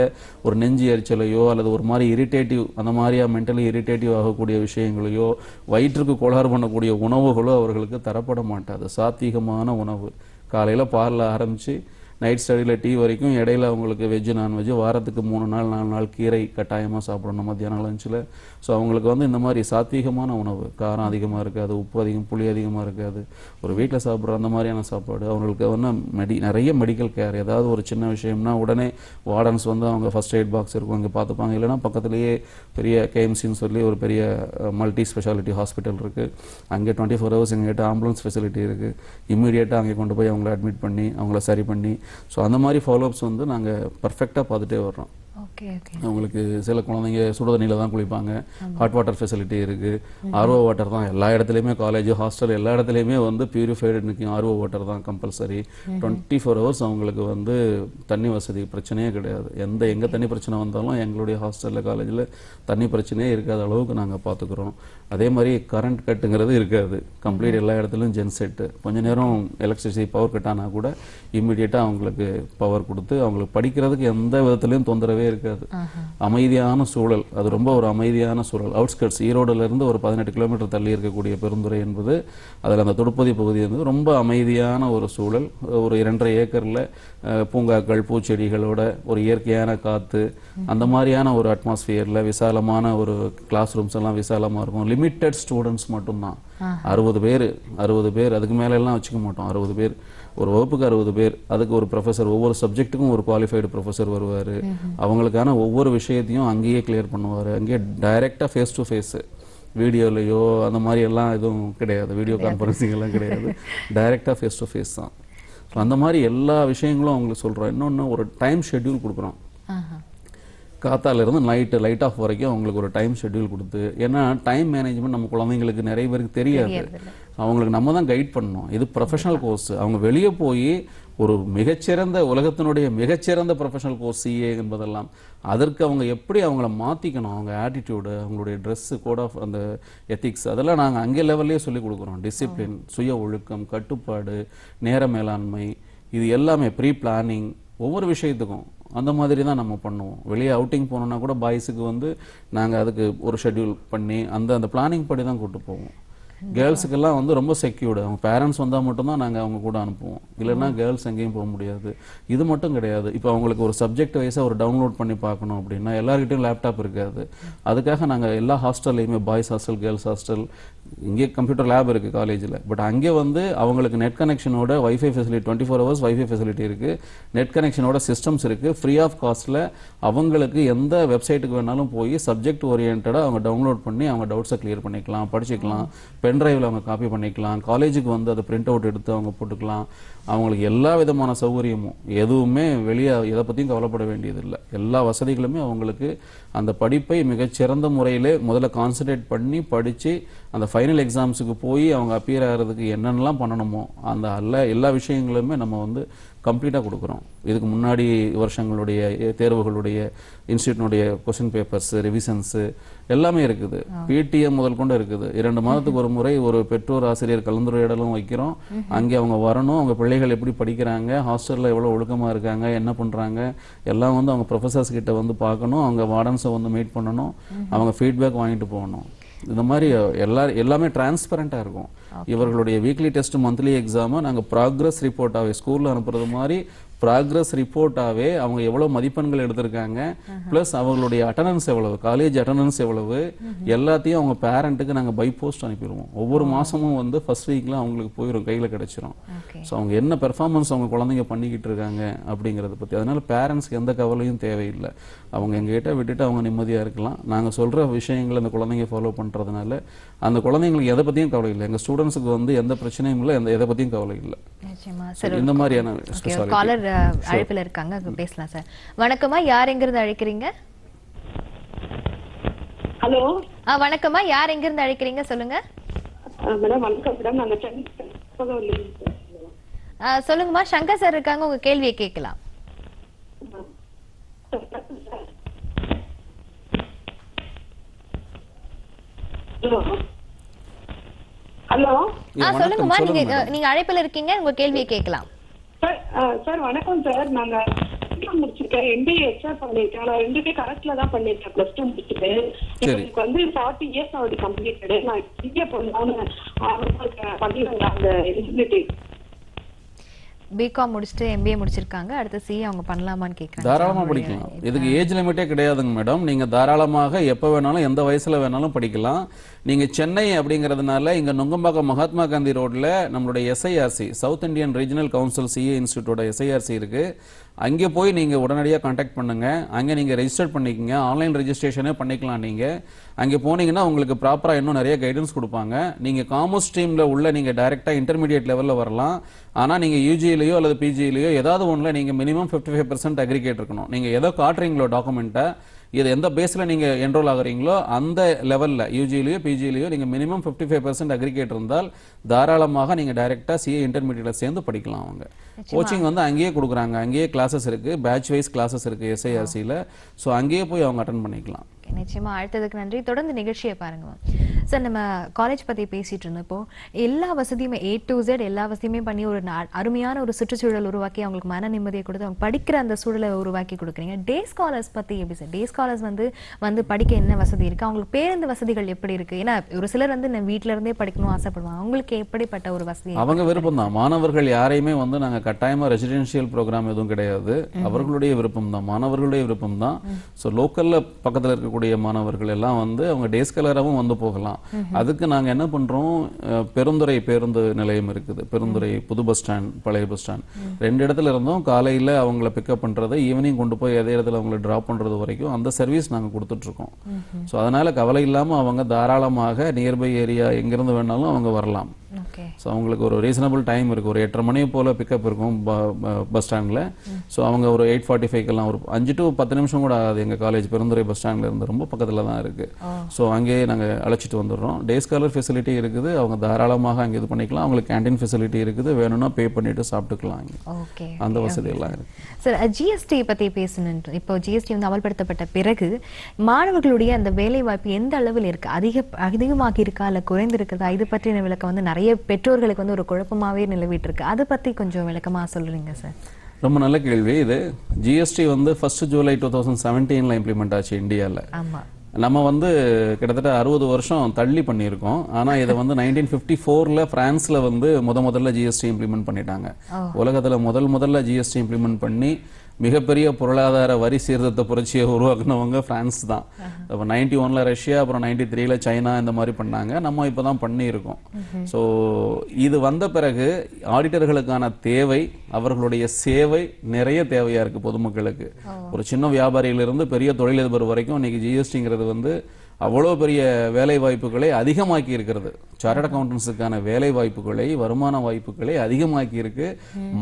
ஒரு நெஞ்சு எரிச்சலையோ அல்லது ஒரு மாதிரி இரிட்டேட்டிவ் அந்த மாதிரியா மென்டலி இரிட்டேட்டிவ் ஆகக்கூடிய விஷயங்களையோ வயிற்றுக்கு கோளாறு பண்ணக்கூடிய உணவுகளோ அவர்களுக்கு தரப்பட மாட்டாது. சாத்வீகமான உணவு. காலையில் பாலில் ஆரம்பித்து நைட் ஸ்டடியில் டீ வரைக்கும் இடையில அவங்களுக்கு வெஜ்ஜு நான்வெஜ் வாரத்துக்கு மூணு நாள் நாலு நாள் கீரை கட்டாயமாக சாப்பிடணும் மத்தியானம் லஞ்சில் ஸோ அவங்களுக்கு வந்து இந்த மாதிரி சாத்வீகமான உணவு. காரம் அதிகமாக இருக்காது உப்பு அதிகம் புளி அதிகமாக இருக்காது. ஒரு வீட்டில் சாப்பிட்ற அந்த மாதிரியான சாப்பாடு. அவங்களுக்கு வந்து மெடி நிறைய மெடிக்கல் கேர் ஏதாவது ஒரு சின்ன விஷயம்னா உடனே வார்டன்ஸ் வந்து அவங்க ஃபர்ஸ்ட் எய்ட் பாக்ஸ் இருக்கும் அங்கே பார்த்துப்பாங்க. இல்லைன்னா பக்கத்துலேயே பெரிய கேஎம்சின்னு சொல்லி ஒரு பெரிய மல்டி ஸ்பெஷாலிட்டி ஹாஸ்பிட்டல் இருக்குது அங்கே டுவெண்ட்டி ஃபோர் ஹவர்ஸ் எங்ககிட்ட ஆம்புலன்ஸ் ஃபெசிலிட்டி இருக்குது இம்மீடியட்டாக அங்கே கொண்டு போய் அவங்கள அட்மிட் பண்ணி அவங்கள சரி பண்ணி ஸோ அந்த மாதிரி ஃபாலோஅப்ஸ் வந்து நாங்கள் பர்ஃபெக்டாக பார்த்துட்டே வர்றோம். அவங்களுக்கு சில குழந்தைங்க சுடு தண்ணியில் தான் குளிப்பாங்க. ஹாட் வாட்டர் ஃபெசிலிட்டி இருக்குது ஆர்ஓ வாட்டர் தான். எல்லா இடத்துலையுமே காலேஜ் ஹாஸ்டல் எல்லா இடத்துலையுமே வந்து பியூரிஃபைடு நிற்கும் ஆர்ஓ வாட்டர் தான் கம்பல்சரி டுவெண்ட்டி ஃபோர் ஹவர்ஸ் அவங்களுக்கு வந்து தண்ணி வசதி பிரச்சனையே கிடையாது. எந்த எங்கே தண்ணி பிரச்சனை வந்தாலும் எங்களுடைய ஹாஸ்டலில் காலேஜில் தண்ணி பிரச்சனையே இருக்காத அளவுக்கு நாங்கள் பார்த்துக்குறோம். அதே மாதிரி கரண்ட் கட்டுங்கிறது இருக்காது. கம்ப்ளீட் எல்லா இடத்துலையும் ஜென் செட்டு கொஞ்ச நேரம் எலக்ட்ரிசிட்டி பவர் கட் ஆனால் கூட இம்மிடியட்டாக அவங்களுக்கு பவர் கொடுத்து அவங்களுக்கு படிக்கிறதுக்கு எந்த விதத்துலையும் தொந்தரவே இருக்காது. அமைதியான சூழல். அது ரொம்ப ஒரு அமைதியான சூழல். அவுட்ஸ்கட்ஸ் ஈரோடுல இருந்து ஒரு பதினெட்டு கிலோமீட்டர் தள்ளி இருக்கக்கூடிய பெருந்துறை என்பது அதில் அந்த தொடுப்பதி பகுதி வந்து ரொம்ப அமைதியான ஒரு சூழல். ஒரு இரண்டரை ஏக்கரில் பூங்காக்கள் பூச்செடிகளோட ஒரு இயற்கையான காற்று அந்த மாதிரியான ஒரு அட்மாஸ்பியரில் விசாலமான ஒரு கிளாஸ் ரூம்ஸ் எல்லாம் விசாலமாக இருக்கும். லிமிட்டட் ஸ்டூடெண்ட்ஸ் மட்டும்தான். அறுபது பேர் அறுபது பேர் அதுக்கு மேல எல்லாம் வச்சுக்க மாட்டோம். அறுபது பேர் ஒரு வகுப்புக்கு அறுபது பேர் அதுக்கு ஒரு ப்ரொஃபஸர் ஒவ்வொரு சப்ஜெக்ட்டுக்கும் ஒரு குவாலிஃபைடு ப்ரொஃபஸர் வருவார். அவங்களுக்கான ஒவ்வொரு விஷயத்தையும் அங்கேயே கிளியர் பண்ணுவார். அங்கேயே டைரெக்டாக ஃபேஸ் டு ஃபேஸு வீடியோலையோ அந்த மாதிரி எல்லாம் எதுவும் கிடையாது. வீடியோ கான்ஃபரன்சிங் எல்லாம் கிடையாது. டைரெக்டாக ஃபேஸ் டு ஃபேஸ் தான். அந்த மாதிரி எல்லா விஷயங்களும் அவங்களுக்கு சொல்கிறோம் இன்னொன்று ஒரு டைம் ஷெட்யூல் கொடுக்குறோம். ஆஹா. காத்தால இருந்து நைட்டு லைட் ஆஃப் வரைக்கும் அவங்களுக்கு ஒரு டைம் ஷெட்யூல் கொடுத்து ஏன்னா டைம் மேனேஜ்மெண்ட் நம்ம குழந்தைங்களுக்கு நிறைய பேருக்கு தெரியாது. அவங்களுக்கு நம்ம தான் கைட் பண்ணணும். இது ப்ரொஃபஷனல் கோர்ஸ் அவங்க வெளியே போய் ஒரு மிகச்சிறந்த உலகத்தினுடைய மிகச்சிறந்த ப்ரொஃபஷனல் கோர்ஸ் சிஏ என்பதெல்லாம் அதற்கு அவங்க எப்படி அவங்கள மாற்றிக்கணும் அவங்க ஆட்டிடியூடு அவங்களுடைய ட்ரெஸ்ஸு கோட் ஆஃப் அந்த எத்திக்ஸ் அதெல்லாம் நாங்கள் அங்கே லெவல்லே சொல்லிக் கொடுக்குறோம். டிசிப்ளின் சுய ஒழுக்கம் கட்டுப்பாடு நேர மேலாண்மை இது எல்லாமே ப்ரீ பிளானிங் ஒவ்வொரு விஷயத்துக்கும். அந்த மாதிரி தான் நம்ம பண்ணுவோம். வெளியே அவுட்டிங் போனோம்னா கூட பாய்ஸுக்கு வந்து நாங்கள் அதுக்கு ஒரு ஷெட்யூல் பண்ணி அந்த அந்த பிளானிங் படி தான் கூட்டு போவோம். கேர்ள்ஸுக்கெல்லாம் வந்து ரொம்ப செக்யூர்டு. அவங்க பேரண்ட்ஸ் வந்தால் மட்டும்தான் நாங்கள் அவங்க கூட அனுப்புவோம். இல்லைன்னா கேர்ள்ஸ் எங்கேயும் போக முடியாது. இது மட்டும் கிடையாது. இப்போ அவங்களுக்கு ஒரு சப்ஜெக்ட் வைஸாக ஒரு டவுன்லோட் பண்ணி பார்க்கணும் அப்படின்னா எல்லாருக்கிட்டையும் லேப்டாப் இருக்காது. அதுக்காக நாங்கள் எல்லா ஹாஸ்டல்லையுமே பாய்ஸ் ஹாஸ்டல் கேர்ள்ஸ் ஹாஸ்டல் இங்கே கம்ப்யூட்டர் லேப் இருக்குது காலேஜில். பட் அங்கே வந்து அவங்களுக்கு net கனெக்ஷனோட wifi facility twenty four hours wifi facility இருக்குது நெட் கனெக்ஷனோட சிஸ்டம்ஸ் இருக்குது ஃப்ரீ ஆஃப் காஸ்ட்டில் அவங்களுக்கு எந்த வெப்சைட்டுக்கு வேணாலும் போய் சப்ஜெக்ட் ஓரியன்டாக அவங்க டவுன்லோட் பண்ணி அவங்க டவுட்ஸை கிளியர் பண்ணிக்கலாம் படிச்சுக்கலாம். பென் டிரைவில் அவங்க காப்பி பண்ணிக்கலாம். காலேஜுக்கு வந்து அதை பிரிண்ட் அவுட் எடுத்து அவங்க போட்டுக்கலாம். அவங்களுக்கு எல்லா விதமான சௌகரியமும் எதுவுமே வெளியே எதை பற்றியும் கவலைப்பட வேண்டியதில்லை. எல்லா வசதிகளுமே அவங்களுக்கு அந்த படிப்பை மிகச்சிறந்த முறையிலே முதல்ல கான்சன்ட்ரேட் பண்ணி படித்து அந்த ஃபைனல் எக்ஸாம்ஸுக்கு போய் அவங்க அப்பியர் ஆகிறதுக்கு என்னென்னலாம் பண்ணணுமோ அந்த எல்லா எல்லா விஷயங்களுமே நம்ம வந்து கம்ப்ளீட்டாக கொடுக்குறோம். இதுக்கு முன்னாடி வருஷங்களுடைய தேர்வுகளுடைய இன்ஸ்டியூட்னுடைய கொஸ்டின் பேப்பர்ஸ் ரிவிஷன்ஸு எல்லாமே இருக்குது. பிடிஎம் முதல் கொண்டு இருக்குது. இரண்டு மாதத்துக்கு ஒரு முறை ஒரு பெற்றோர் ஆசிரியர் கலந்துரையாடலும் வைக்கிறோம். அங்கே அவங்க வரணும். அவங்க பிள்ளைகள் எப்படி படிக்கிறாங்க? ஹாஸ்டலில் எவ்வளோ ஒழுக்கமாக இருக்காங்க? என்ன பண்ணுறாங்க எல்லாம் வந்து அவங்க ப்ரொஃபசர்ஸ் கிட்ட வந்து பார்க்கணும். அவங்க வார்டன்ஸை வந்து மீட் பண்ணணும். அவங்க ஃபீட்பேக் வாங்கிட்டு போகணும். இந்த மாதிரி எல்லா எல்லாமே டிரான்ஸ்பரண்ட்டாக இருக்கும். இவர்களுடைய வீக்லி டெஸ்ட் மந்த்லி எக்ஸாமை நாங்கள் ப்ராக்ரஸ் ரிப்போர்ட்டாகவே ஸ்கூலில் அனுப்புறது மாதிரி ப்ராக்ரஸ் ரிப்போர்ட்டாகவே அவங்க எவ்வளோ மதிப்பெண்கள் எடுத்திருக்காங்க ப்ளஸ் அவங்களுடைய அட்டண்டன்ஸ் எவ்வளவு காலேஜ் அட்டண்டன்ஸ் எவ்வளவு எல்லாத்தையும் அவங்க பேரண்ட்டுக்கு நாங்கள் பை போஸ்ட் அனுப்பிடுவோம். ஒவ்வொரு மாதமும் வந்து ஃபர்ஸ்ட் வீக்கில் அவங்களுக்கு போயிடும் கையில் கிடைச்சிரும். ஸோ அவங்க என்ன பெர்ஃபார்மன்ஸ் அவங்க குழந்தைங்க பண்ணிக்கிட்டு இருக்காங்க அப்படிங்கிறத பற்றி அதனால பேரண்ட்ஸ்க்கு எந்த கவலையும் தேவையில்லை. அவங்க எங்ககிட்ட விட்டுட்டு அவங்க நிம்மதியாக இருக்கலாம். நாங்கள் சொல்கிற விஷயங்களை அந்த குழந்தைங்க ஃபாலோ பண்ணுறதுனால அந்த குழந்தைங்களுக்கு எதை பற்றியும் கவலை இல்லை. எங்கள் ஸ்டூடெண்ட்ஸுக்கு வந்து எந்த பிரச்சனையும் இல்லை எந்த எதை பற்றியும் கவலை இல்லை. நிச்சயமா. So, சார் இந்த மாதிரியான. காலர். அழைப்புல இருக்காங்க அங்க பேசலாம் சார். வணக்கம்மா யார் எங்கிருந்து அழைக்கிறீங்க? ஹலோ? ஆ வணக்கம்மா யார் எங்கிருந்து அழைக்கிறீங்க சொல்லுங்க. மேடம் வணக்கம் சொல்லுங்கம்மா சங்கர் சார் இருக்காங்க உங்க கேள்வியை கேட்கலாம். ஹலோ? சொல்லுங்கம்மா நீங்க நீங்க அழைப்புல இருக்கீங்க உங்க கேள்வியை கேட்கலாம். சார் சார் வணக்கம் சார். நாங்க முடிச்சிருக்கேன். எம்பிஏ எக்ஸாம் பண்ணிருக்கேன் நான் ரெண்டுமே கரெக்ட்ல தான் பண்ணிருக்கேன் பிளஸ் டூ முடிச்சுட்டு. எனக்கு வந்து ஃபார்ட்டி இயர்ஸ் ஆகுது கம்ப்ளீட்டடு நான் சிஏ பண்ணலாம்னு ஆர்வமா இருக்கேன். பண்ணிடுங்க அந்த எலிஜிபிலிட்டி பிகாம் முடிச்சுட்டு எம்பிஏ முடிச்சிருக்காங்க. அடுத்து சி அவங்க பண்ணலாமான்னு கேக்குறாங்க தாராளமாக படிக்கலாம். இதுக்கு ஏஜ் லிமிட்டே கிடையாதுங்க மேடம் நீங்கள் தாராளமாக எப்போ வேணாலும் எந்த வயசில் வேணாலும் படிக்கலாம். நீங்கள் சென்னை அப்படிங்கிறதுனால இங்கே நுங்கம்பாக்கம் மகாத்மா காந்தி ரோட்டில் நம்மளுடைய SIRC south Indian regional council CA இன்ஸ்டியூட்டோட SIRC இருக்குது அங்கே போய் நீங்கள் உடனடியாக காண்டாக்ட் பண்ணுங்கள் அங்கே நீங்கள் ரெஜிஸ்டர் பண்ணிக்கங்க. ஆன்லைன் ரெஜிஸ்ட்ரேஷனே பண்ணிக்கலாம் நீங்கள் அங்கே போனீங்கன்னா உங்களுக்கு ப்ராப்பராக இன்னும் நிறைய கைடன்ஸ் கொடுப்பாங்க. நீங்கள் காமர்ஸ் ஸ்ட்ரீமில் உள்ள நீங்கள் டைரெக்டாக இன்டர்மீடியட் லெவலில் வரலாம். ஆனால் நீங்கள் யூஜியிலையோ அல்லது பிஜியிலையோ ஏதாவது ஒன்றில் நீங்கள் minimum fifty five percent aggregate இருக்கணும். நீங்கள் ஏதோ காட்டுறீங்களோ டாக்குமெண்ட்டை இது எந்த பேஸில் நீங்கள் என்ரோல் ஆகுறீங்களோ அந்த லெவலில் யூஜிலையோ பிஜிலையோ நீங்கள் minimum fifty five percent aggregate இருந்தால் தாராளமாக நீங்கள் டைரெக்டாக சிஏ இன்டர்மீடியட்டில் சேர்ந்து படிக்கலாம் அவங்க. கோச்சிங் வந்து அங்கேயே கொடுக்குறாங்க. அங்கேயே கிளாஸஸ் இருக்குது பேட்ச் வைஸ் கிளாஸஸ் இருக்குது எஸ்ஐஆர்சியில் ஸோ அங்கேயே போய் அவங்க அட்டன் பண்ணிக்கலாம். நிச்சயமா. அழைத்ததுக்கு நன்றி. தொடர்ந்து நிகழ்ச்சியை பாருங்க. சார் நம்ம காலேஜ் பத்தி பேசிட்டு இருந்தப்போ எல்லா வசதியுமே ஏ டு Z எல்லா வசதியுமே பண்ணி ஒரு அருமையான ஒரு சுற்றுச்சூழல் உருவாக்கி அவங்களுக்கு மன நிம்மதியை கொடுத்து அவங்க படிக்கிற அந்த சூழலை உருவாக்கி கொடுக்குறீங்க. டே ஸ்காலர்ஸ் பத்தி எப்படி சார் டே ஸ்காலர்ஸ் வந்து வந்து படிக்க என்ன வசதி இருக்கு? அவங்களுக்கு பேருந்து வசதிகள் எப்படி இருக்கு? ஏன்னா ஒரு சிலர் வந்து நான் வீட்ல இருந்தே படிக்கணும் ஆசைப்படுவாங்க. அவங்களுக்கு எப்படிப்பட்ட ஒரு வசதி அவங்க விருப்பம் தான். மாணவர்கள் யாரையுமே வந்து நாங்க கட்டாயமா ரெசிடென்ஷியல் ப்ரோக்ராம் எதுவும் கிடையாது. அவர்களுடைய விருப்பம் தான். மாணவர்களுடைய விருப்பம் தான். ஸோ லோக்கல்ல பக்கத்துல இருக்கக்கூடிய மாணவர்கள் எல்லாம் வந்து அவங்க டேஸ்கலராகவும் வந்து போகலாம். அதுக்கு நாங்க என்ன பண்றோம் அஹ், பெருந்துறை பேருந்து நிலையம் இருக்குது. பெருந்துறை புது பஸ் ஸ்டாண்ட் பழைய பஸ் ஸ்டாண்ட். ரெண்டு இடத்துல இருந்தும். காலையில அவங்கள பிக்கப் பண்றது ஈவினிங் கொண்டு போய் அதே இடத்துல அவங்கள டிராப் பண்றது வரைக்கும் அந்த சர்வீஸ் நாங்க கொடுத்துட்டு இருக்கோம் ஸோ அதனால கவலை இல்லாம அவங்க தாராளமாக நியர்பை ஏரியா எங்கிருந்து வேணாலும் அவங்க வரலாம். ஸோ அவங்களுக்கு ஒரு ரீசனபிள் டைம் இருக்குது ஒரு எட்டரை மணி போல் பிக்கப் இருக்கும் பஸ் ஸ்டாண்டில். ஸோ அவங்க ஒரு எயிட் ஃபார்ட்டி ஃபைவ்க்கெல்லாம் ஒரு அஞ்சு டு பத்து நிமிஷம் கூட ஆகாது. எங்கள் காலேஜ் பெருந்துறை பஸ் ஸ்டாண்டில் இருந்து ரொம்ப பக்கத்தில் தான் இருக்குது ஸோ அங்கேயே நாங்கள் அழைச்சிட்டு வந்துடுறோம். டே ஸ்காலர் ஃபெசிலிட்டி இருக்குது. அவங்க தாராளமாக அங்கே இது பண்ணிக்கலாம். அவங்களுக்கு கேண்டீன் ஃபெசிலிட்டி இருக்குது. வேணும்னா பே பண்ணிட்டு சாப்பிட்டுக்கலாம் ஓகே அந்த வசதியெல்லாம் இருக்குது சார் ஜிஎஸ்டி பத்தி பேசணும் இப்போ ஜிஎஸ்டி வந்து அமல்படுத்தப்பட்ட பிறகு மாணவர்களுடைய அந்த வேலை வாய்ப்பு எந்த அளவில் இருக்கு? அதிக அதிகமாகி இருக்கா? இல்ல குறைந்திருக்கிறதா? இது பற்றின விளக்கம் வந்து நிறைய பெற்றோர்களுக்கு வந்து ஒரு குழப்பமாவே நிலவிட்டு இருக்கு அதை பத்தி கொஞ்சம் விளக்கமா சொல்றீங்க சார் ரொம்ப நல்ல கேள்வி இது. ஜிஎஸ்டி வந்து ஃபர்ஸ்ட் ஜூலை டூ தௌசண்ட் செவன்டீனில் இம்ப்ளிமெண்ட் ஆச்சு இந்தியாவில் ஆமா. நம்ம வந்து கிட்டத்தட்ட அறுபது வருஷம் தள்ளி பண்ணியிருக்கோம். ஆனால் இதை வந்து நைன்டீன் ஃபிஃப்டி ஃபோரில் ஃப்ரான்ஸில் வந்து முத முதல்ல ஜிஎஸ்டி இம்ப்ளிமெண்ட் பண்ணிட்டாங்க. உலகத்தில் முதல் முதல்ல ஜிஎஸ்டி இம்ப்ளிமெண்ட் பண்ணி மிகப்பெரிய பொருளாதார வரி சீர்திருத்த புரட்சியை உருவாக்குனவங்க பிரான்ஸ் தான். அப்போ நைன்டி ஒன்ல ரஷ்யா அப்புறம் நைன்டி த்ரீல சைனா இந்த மாதிரி பண்ணாங்க. நம்ம இப்போ தான் பண்ணியிருக்கோம். ஸோ இது வந்த பிறகு ஆடிட்டர்களுக்கான தேவை அவர்களுடைய சேவை நிறைய தேவையா இருக்கு பொதுமக்களுக்கு. ஒரு சின்ன வியாபாரியிலிருந்து பெரிய தொழிலதிபர் வரைக்கும் இன்னைக்கு ஜிஎஸ்டிங்கிறது வந்து அவ்வளோ பெரிய வேலை வாய்ப்புகளை அதிகமாக்கி இருக்கிறது. சார்ட்டர்ட் அக்கௌண்டன்ஸுக்கான வேலை வாய்ப்புகளை வருமான வாய்ப்புகளை அதிகமாக்கி இருக்கு.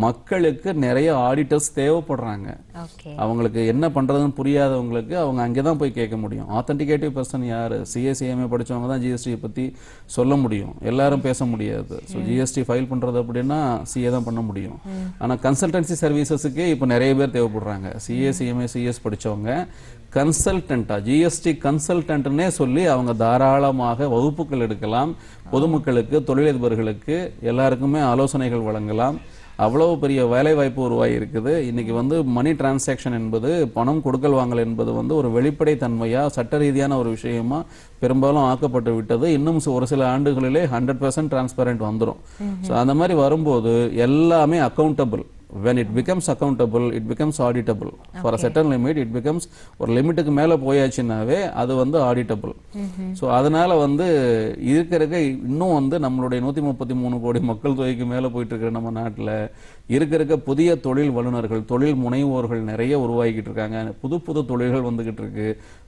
மக்களுக்கு நிறைய ஆடிட்டர்ஸ் தேவைப்படுறாங்க. அவங்களுக்கு என்ன பண்றதுன்னு புரியாதவங்களுக்கு அவங்க அங்கே தான் போய் கேட்க முடியும். ஆத்தென்டிகேட்டிவ் பர்சன் யாரு? சிஎஸ்சிஎம்ஏ படிச்சவங்க தான் ஜிஎஸ்டி பத்தி சொல்ல முடியும். எல்லாரும் பேச முடியாது. ஸோ ஜிஎஸ்டி ஃபைல் பண்றது அப்படின்னா சிஏ தான் பண்ண முடியும். ஆனா கன்சல்டன்சி சர்வீசஸுக்கே இப்போ நிறைய பேர் தேவைப்படுறாங்க. சிஏ சிஎம்ஏ சிஎஸ் படிச்சவங்க. கன்சல்டண்டா ஜிஎஸ்டி கன்சல்டன்ட்னே சொல்லி அவங்க தாராளமாக வகுப்புகள் எடுக்கலாம். பொதுமக்களுக்கு தொழிலதிபர்களுக்கு எல்லாருக்குமே ஆலோசனைகள் வழங்கலாம். அவ்வளவு பெரிய வேலை வாய்ப்பு உருவாகி இருக்குது இன்னைக்கு வந்து மணி டிரான்சாக்ஷன் என்பது பணம் கொடுக்கல் வாங்கல் என்பது வந்து ஒரு வெளிப்படை தன்மையா சட்ட ரீதியான ஒரு விஷயமா பெரும்பாலும் ஆக்கப்பட்டு விட்டது. இன்னும் ஒரு சில ஆண்டுகளிலே ஹண்ட்ரட் பர்சன்ட் டிரான்ஸ்பரண்ட் வந்துடும் ஸோ அந்த மாதிரி வரும்போது எல்லாமே accountable when it becomes accountable it becomes auditable. For a certain limit it becomes ஒரு லிமிட்டுக்கு மேல போயாச்சுன்னாவே அது வந்து ஆடிட்டபிள் ஸோ அதனால வந்து இருக்க இருக்க இன்னும் வந்து நம்மளுடைய நூத்தி முப்பத்தி மூணு கோடி மக்கள் தொகைக்கு மேல போயிட்டு இருக்கிற நம்ம நாட்டுல இருக்க இருக்க புதிய தொழில் வல்லுநர்கள் தொழில் முனைவோர்கள் நிறைய உருவாகிட்டு இருக்காங்க. புது புது தொழில்கள் வந்துகிட்டு இருக்கு.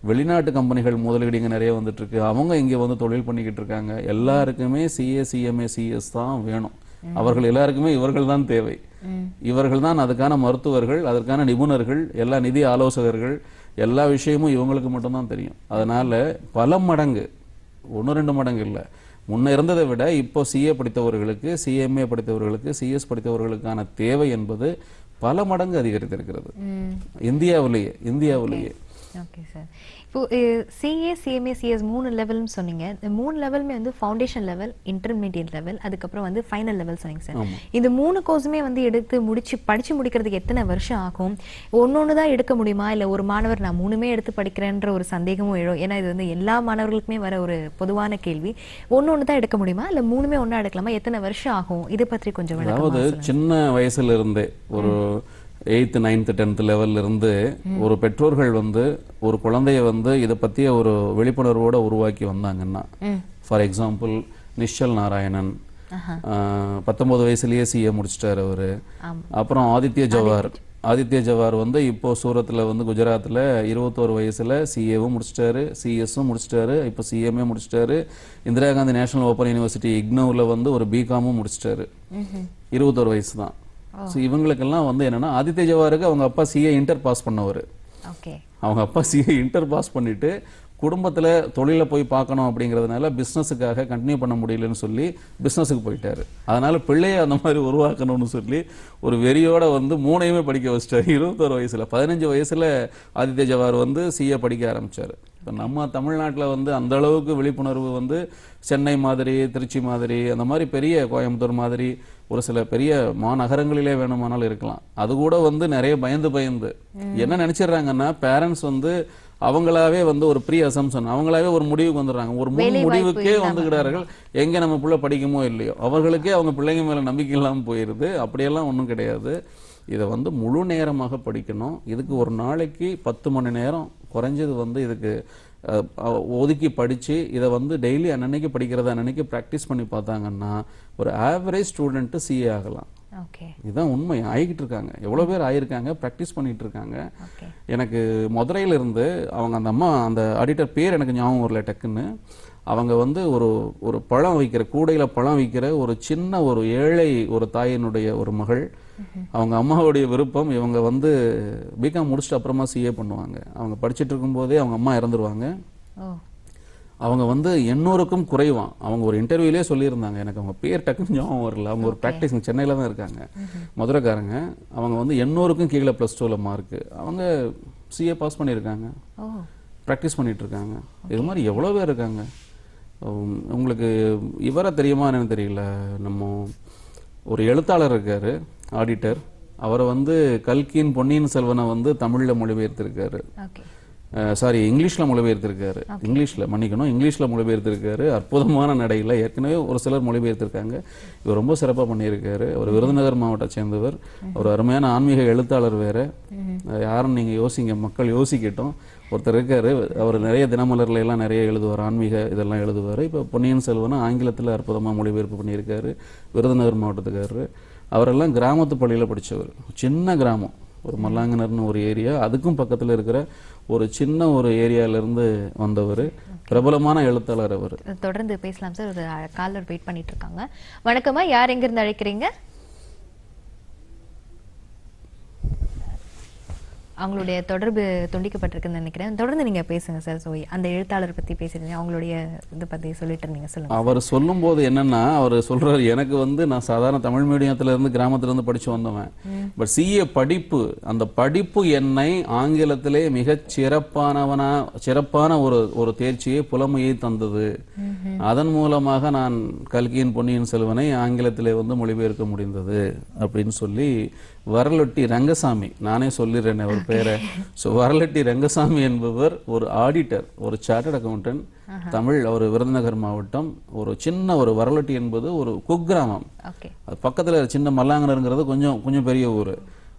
வெளிநாட்டு கம்பெனிகள் முதலீடு இங்க நிறைய வந்துட்டு இருக்கு. அவங்க இங்க வந்து தொழில் பண்ணிக்கிட்டு இருக்காங்க. எல்லாருக்குமே சிஏ சிஎம்ஏ சிஎஸ் தான் வேணும். அவர்கள் எல்லாருக்குமே இவர்கள் தான் தேவை. இவர்கள் தான் அதுக்கான மருத்துவர்கள் அதற்கான நிபுணர்கள் எல்லா நிதி ஆலோசகர்கள் எல்லா விஷயமும் இவங்களுக்கு மட்டும்தான் தெரியும். அதனால பல மடங்கு ஒன்று ரெண்டு மடங்கு இல்லை. முன்ன இருந்ததை விட இப்போ சிஏ படித்தவர்களுக்கு சிஎம்ஏ படித்தவர்களுக்கு சிஎஸ் படித்தவர்களுக்கான தேவை என்பது பல மடங்கு அதிகரித்திருக்கிறது. இந்தியாவிலேயே இந்தியாவிலேயே. Okay sir. இப்போ சிஏ சிஎம்ஏ சிஎஸ் மூணு லெவல்னு சொன்னீங்க. இந்த மூணு லெவலுமே வந்து ஃபவுண்டேஷன் லெவல் இன்டர்மீடியட் லெவல் அதுக்கப்புறம் வந்து ஃபைனல் லெவல் சொன்னீங்க சார். இந்த மூணு கோர்ஸுமே வந்து எடுத்து முடிச்சு படிச்சு முடிக்கிறதுக்கு எத்தனை வருஷம் ஆகும்? ஒன்னொன்னு தான் எடுக்க முடியுமா? இல்ல ஒரு மாணவர் நான் மூணுமே எடுத்து படிக்கிறேன்ற ஒரு சந்தேகமும் எழும்? ஏன்னா இது வந்து எல்லா மாணவர்களுக்குமே வர ஒரு பொதுவான கேள்வி. ஒன்னொன்னு தான் எடுக்க முடியுமா? இல்ல மூணுமே ஒண்ணா எடுக்கலாமா? எத்தனை வருஷம் ஆகும்? இதை பற்றி கொஞ்சம் அதாவது. சின்ன வயசுல இருந்தே ஒரு எயித்து நைன்த்து டென்த் லெவல்ல இருந்து ஒரு பெற்றோர்கள் வந்து ஒரு குழந்தைய வந்து இதை பத்திய ஒரு விழிப்புணர்வோட உருவாக்கி வந்தாங்கன்னா ஃபார் எக்ஸாம்பிள் நிஷல் நாராயணன் பத்தொன்பது வயசுலயே சிஏ முடிச்சிட்டாரு அவரு. அப்புறம் ஆதித்ய ஜவார். ஆதித்ய ஜவார் வந்து இப்போ சூரத்தில் வந்து குஜராத்தில் இருபத்தோரு வயசுல சிஏவும் முடிச்சிட்டாரு சிஎஸும் முடிச்சிட்டாரு இப்போ சிஎம்ஏ முடிச்சிட்டாரு. Indira Gandhi national open university இக்னோவில் வந்து ஒரு பிகாமும் முடிச்சிட்டாரு. இருபத்தோரு வயசு தான். ஸோ இவங்களுக்கெல்லாம் வந்து என்னன்னா ஆதித்ய ஜவாருக்கு அவங்க அப்பா சிஏ இன்டர் பாஸ் பண்ணவர். அவங்க அப்பா சிஏ இன்டர் பாஸ் பண்ணிட்டு குடும்பத்துல தொழிலை போய் பார்க்கணும் அப்படிங்கிறதுனால பிஸ்னஸுக்காக கண்டினியூ பண்ண முடியலன்னு சொல்லி பிஸ்னஸுக்கு போயிட்டாரு. அதனால பிள்ளையை அந்த மாதிரி உருவாக்கணும்னு சொல்லி ஒரு வெறியோட வந்து மூணையுமே படிக்க வச்சிட்டாரு. இருபத்தோரு வயசுல பதினஞ்சு வயசுல ஆதித்ய ஜவார் வந்து சிஏ படிக்க ஆரம்பிச்சாரு. இப்போ நம்ம தமிழ்நாட்டுல வந்து அந்த அளவுக்கு விழிப்புணர்வு வந்து சென்னை மாதிரி திருச்சி மாதிரி அந்த மாதிரி பெரிய கோயம்புத்தூர் மாதிரி ஒரு சில பெரிய மாநகரங்களிலே வேணுமானாலும் இருக்கலாம். அது கூட வந்து நிறைய பயந்து பயந்து. என்ன நினைச்சிடுறாங்கன்னா பேரண்ட்ஸ் வந்து அவங்களாவே வந்து ஒரு ப்ரீ அசம்சன் அவங்களாவே ஒரு முடிவுக்கு வந்துடுறாங்க. ஒரு முன் முடிவுக்கே. வந்துக்கிறார்கள். எங்க நம்ம புள்ள படிக்குமோ இல்லையோ. அவர்களுக்கே அவங்க பிள்ளைங்க மேல நம்பிக்கை இல்லாம போயிருது. அப்படியெல்லாம் ஒண்ணும் கிடையாது. இதை வந்து முழு நேரமாக படிக்கணும். இதுக்கு ஒரு நாளைக்கு பத்து மணி நேரம் குறைஞ்சது வந்து இதுக்கு ஒதுக்கி படிச்சு இதை வந்து டெய்லி அன்னன்னைக்கு படிக்கிறத அன்னன்னைக்கு ப்ராக்டிஸ் பண்ணி பார்த்தாங்கன்னா ஒரு ஆவரேஜ் ஸ்டூடெண்ட் சிஏ ஆகலாம். இதுதான் உண்மை. ஆகிட்டு இருக்காங்க எவ்வளவு பேர் ஆயிருக்காங்க ப்ராக்டிஸ் பண்ணிட்டு இருக்காங்க எனக்கு மதுரையில இருந்து அவங்க அந்த அம்மா அந்த ஆடிட்டர் பேர் எனக்கு ஞாபகம் வரல டக்குன்னு. அவங்க வந்து ஒரு ஒரு பழம் வைக்கிற கூடையில் பழம் வைக்கிற ஒரு சின்ன ஒரு ஏழை ஒரு தாயினுடைய ஒரு மகள். அவங்க அம்மாவுடைய விருப்பம் இவங்க வந்து பிகாம் முடிச்சுட்டு அப்புறமா சிஏ பண்ணுவாங்க. அவங்க படிச்சுட்டு இருக்கும்போதே அவங்க அம்மா இறந்துருவாங்க. அவங்க வந்து எண்ணூறுக்கும் குறைவான் அவங்க ஒரு இன்டர்வியூலேயே சொல்லியிருந்தாங்க. எனக்கு அவங்க பேர் டக்குன்னு ஞாபகம் வரல. அவங்க ஒரு ப்ராக்டிஸ் சென்னையில் தான் இருக்காங்க. மதுரைக்காரங்க. அவங்க வந்து எண்ணூறுக்கும் கீழே ப்ளஸ் டூவில் மார்க்கு அவங்க சிஏ பாஸ் பண்ணியிருக்காங்க. ப்ராக்டிஸ் பண்ணிட்டு இருக்காங்க இது மாதிரி எவ்வளோ பேர் இருக்காங்க? உங்களுக்கு இவரை தெரியுமா என்னன்னு தெரியல. நம்ம ஒரு எழுத்தாளர் இருக்காரு ஆடிட்டர் அவரை வந்து கல்கியின் பொன்னியின் செல்வனை வந்து தமிழில் மொழிபெயர்த்திருக்காரு. ஓகே சாரி இங்கிலீஷ்ல மொழிபெயர்த்திருக்காரு. இங்கிலீஷ்ல மன்னிக்கணும் இங்கிலீஷ்ல மொழிபெயர்த்திருக்காரு. அற்புதமான நடையில ஏற்கனவே ஒரு சிலர் மொழிபெயர்த்திருக்காங்க. இவர் ரொம்ப சிறப்பா பண்ணியிருக்காரு. அவர் விருதுநகர் மாவட்டத்தை சேர்ந்தவர். ஒரு அருமையான ஆன்மீக எழுத்தாளர் வேற. யாரும் நீங்க யோசிங்க மக்கள் யோசிக்கட்டும். ஒருத்தர் இருக்காரு அவர் நிறைய தினமலர்ல எல்லாம் நிறைய எழுதுவார் ஆன்மீக இதெல்லாம் எழுதுவார். இப்போ பொன்னியின் செல்வனும் ஆங்கிலத்துல அற்புதமா மொழிபெயர்ப்பு பண்ணியிருக்காரு விருதுநகர் மாவட்டத்துக்காரரு. அவரெல்லாம் கிராமத்து பள்ளியில படிச்சவர். சின்ன கிராமம். ஒரு மல்லாங்கனர்னு ஒரு ஏரியா. அதுக்கும் பக்கத்தில் இருக்கிற ஒரு சின்ன ஒரு ஏரியால வந்தவர். பிரபலமான எழுத்தாளர் அவர். தொடர்ந்து பேசலாம் சார். ஒரு காலர் வெயிட் பண்ணிட்டு இருக்காங்க. வணக்கமா யார் எங்கிருந்து அழைக்கிறீங்க? அவங்களுடைய தொடர்பு துண்டிக்கப்பட்டிருக்குன்னு நினைக்கிறேன். தொடர்ந்து நீங்க பேசுங்க சார் ஸோ அந்த எழுத்தாளர் பத்தி பேசுறீங்க அவங்களுடைய இதை பத்தி சொல்லிட்டு இருந்தீங்க சொல்லுங்க. அவர் சொல்லும்போது என்னன்னா அவர் சொல்றாரு எனக்கு வந்து நான் சாதாரண தமிழ் மீடியத்துல இருந்து கிராமத்துல இருந்து படிச்சு வந்தவன். பட் சிஏ படிப்பு அந்த படிப்பு என்னை ஆங்கிலத்திலே மிகச் சிறப்பானவனா சிறப்பான ஒரு ஒரு தேர்ச்சியை புலமையை தந்தது. அதன் மூலமாக நான் கல்கியின் பொன்னியின் செல்வனை ஆங்கிலத்திலே வந்து மொழிபெயர்க்க முடிந்தது அப்படின்னு சொல்லி வரலொட்டி ரங்கசாமி. நானே சொல்லிடுறேன் அவர் பேரை. ஸோ வரலொட்டி ரங்கசாமி என்பவர் ஒரு ஆடிட்டர் ஒரு சார்ட்டர்ட் அக்கௌண்டன்ட் தமிழ் அவர் விருதுநகர் மாவட்டம். ஒரு சின்ன ஒரு வரலொட்டி என்பது ஒரு குக்கிராமம். அது பக்கத்துல சின்ன மல்லாங்கனருங்கிறது கொஞ்சம் கொஞ்சம் பெரிய ஊர்.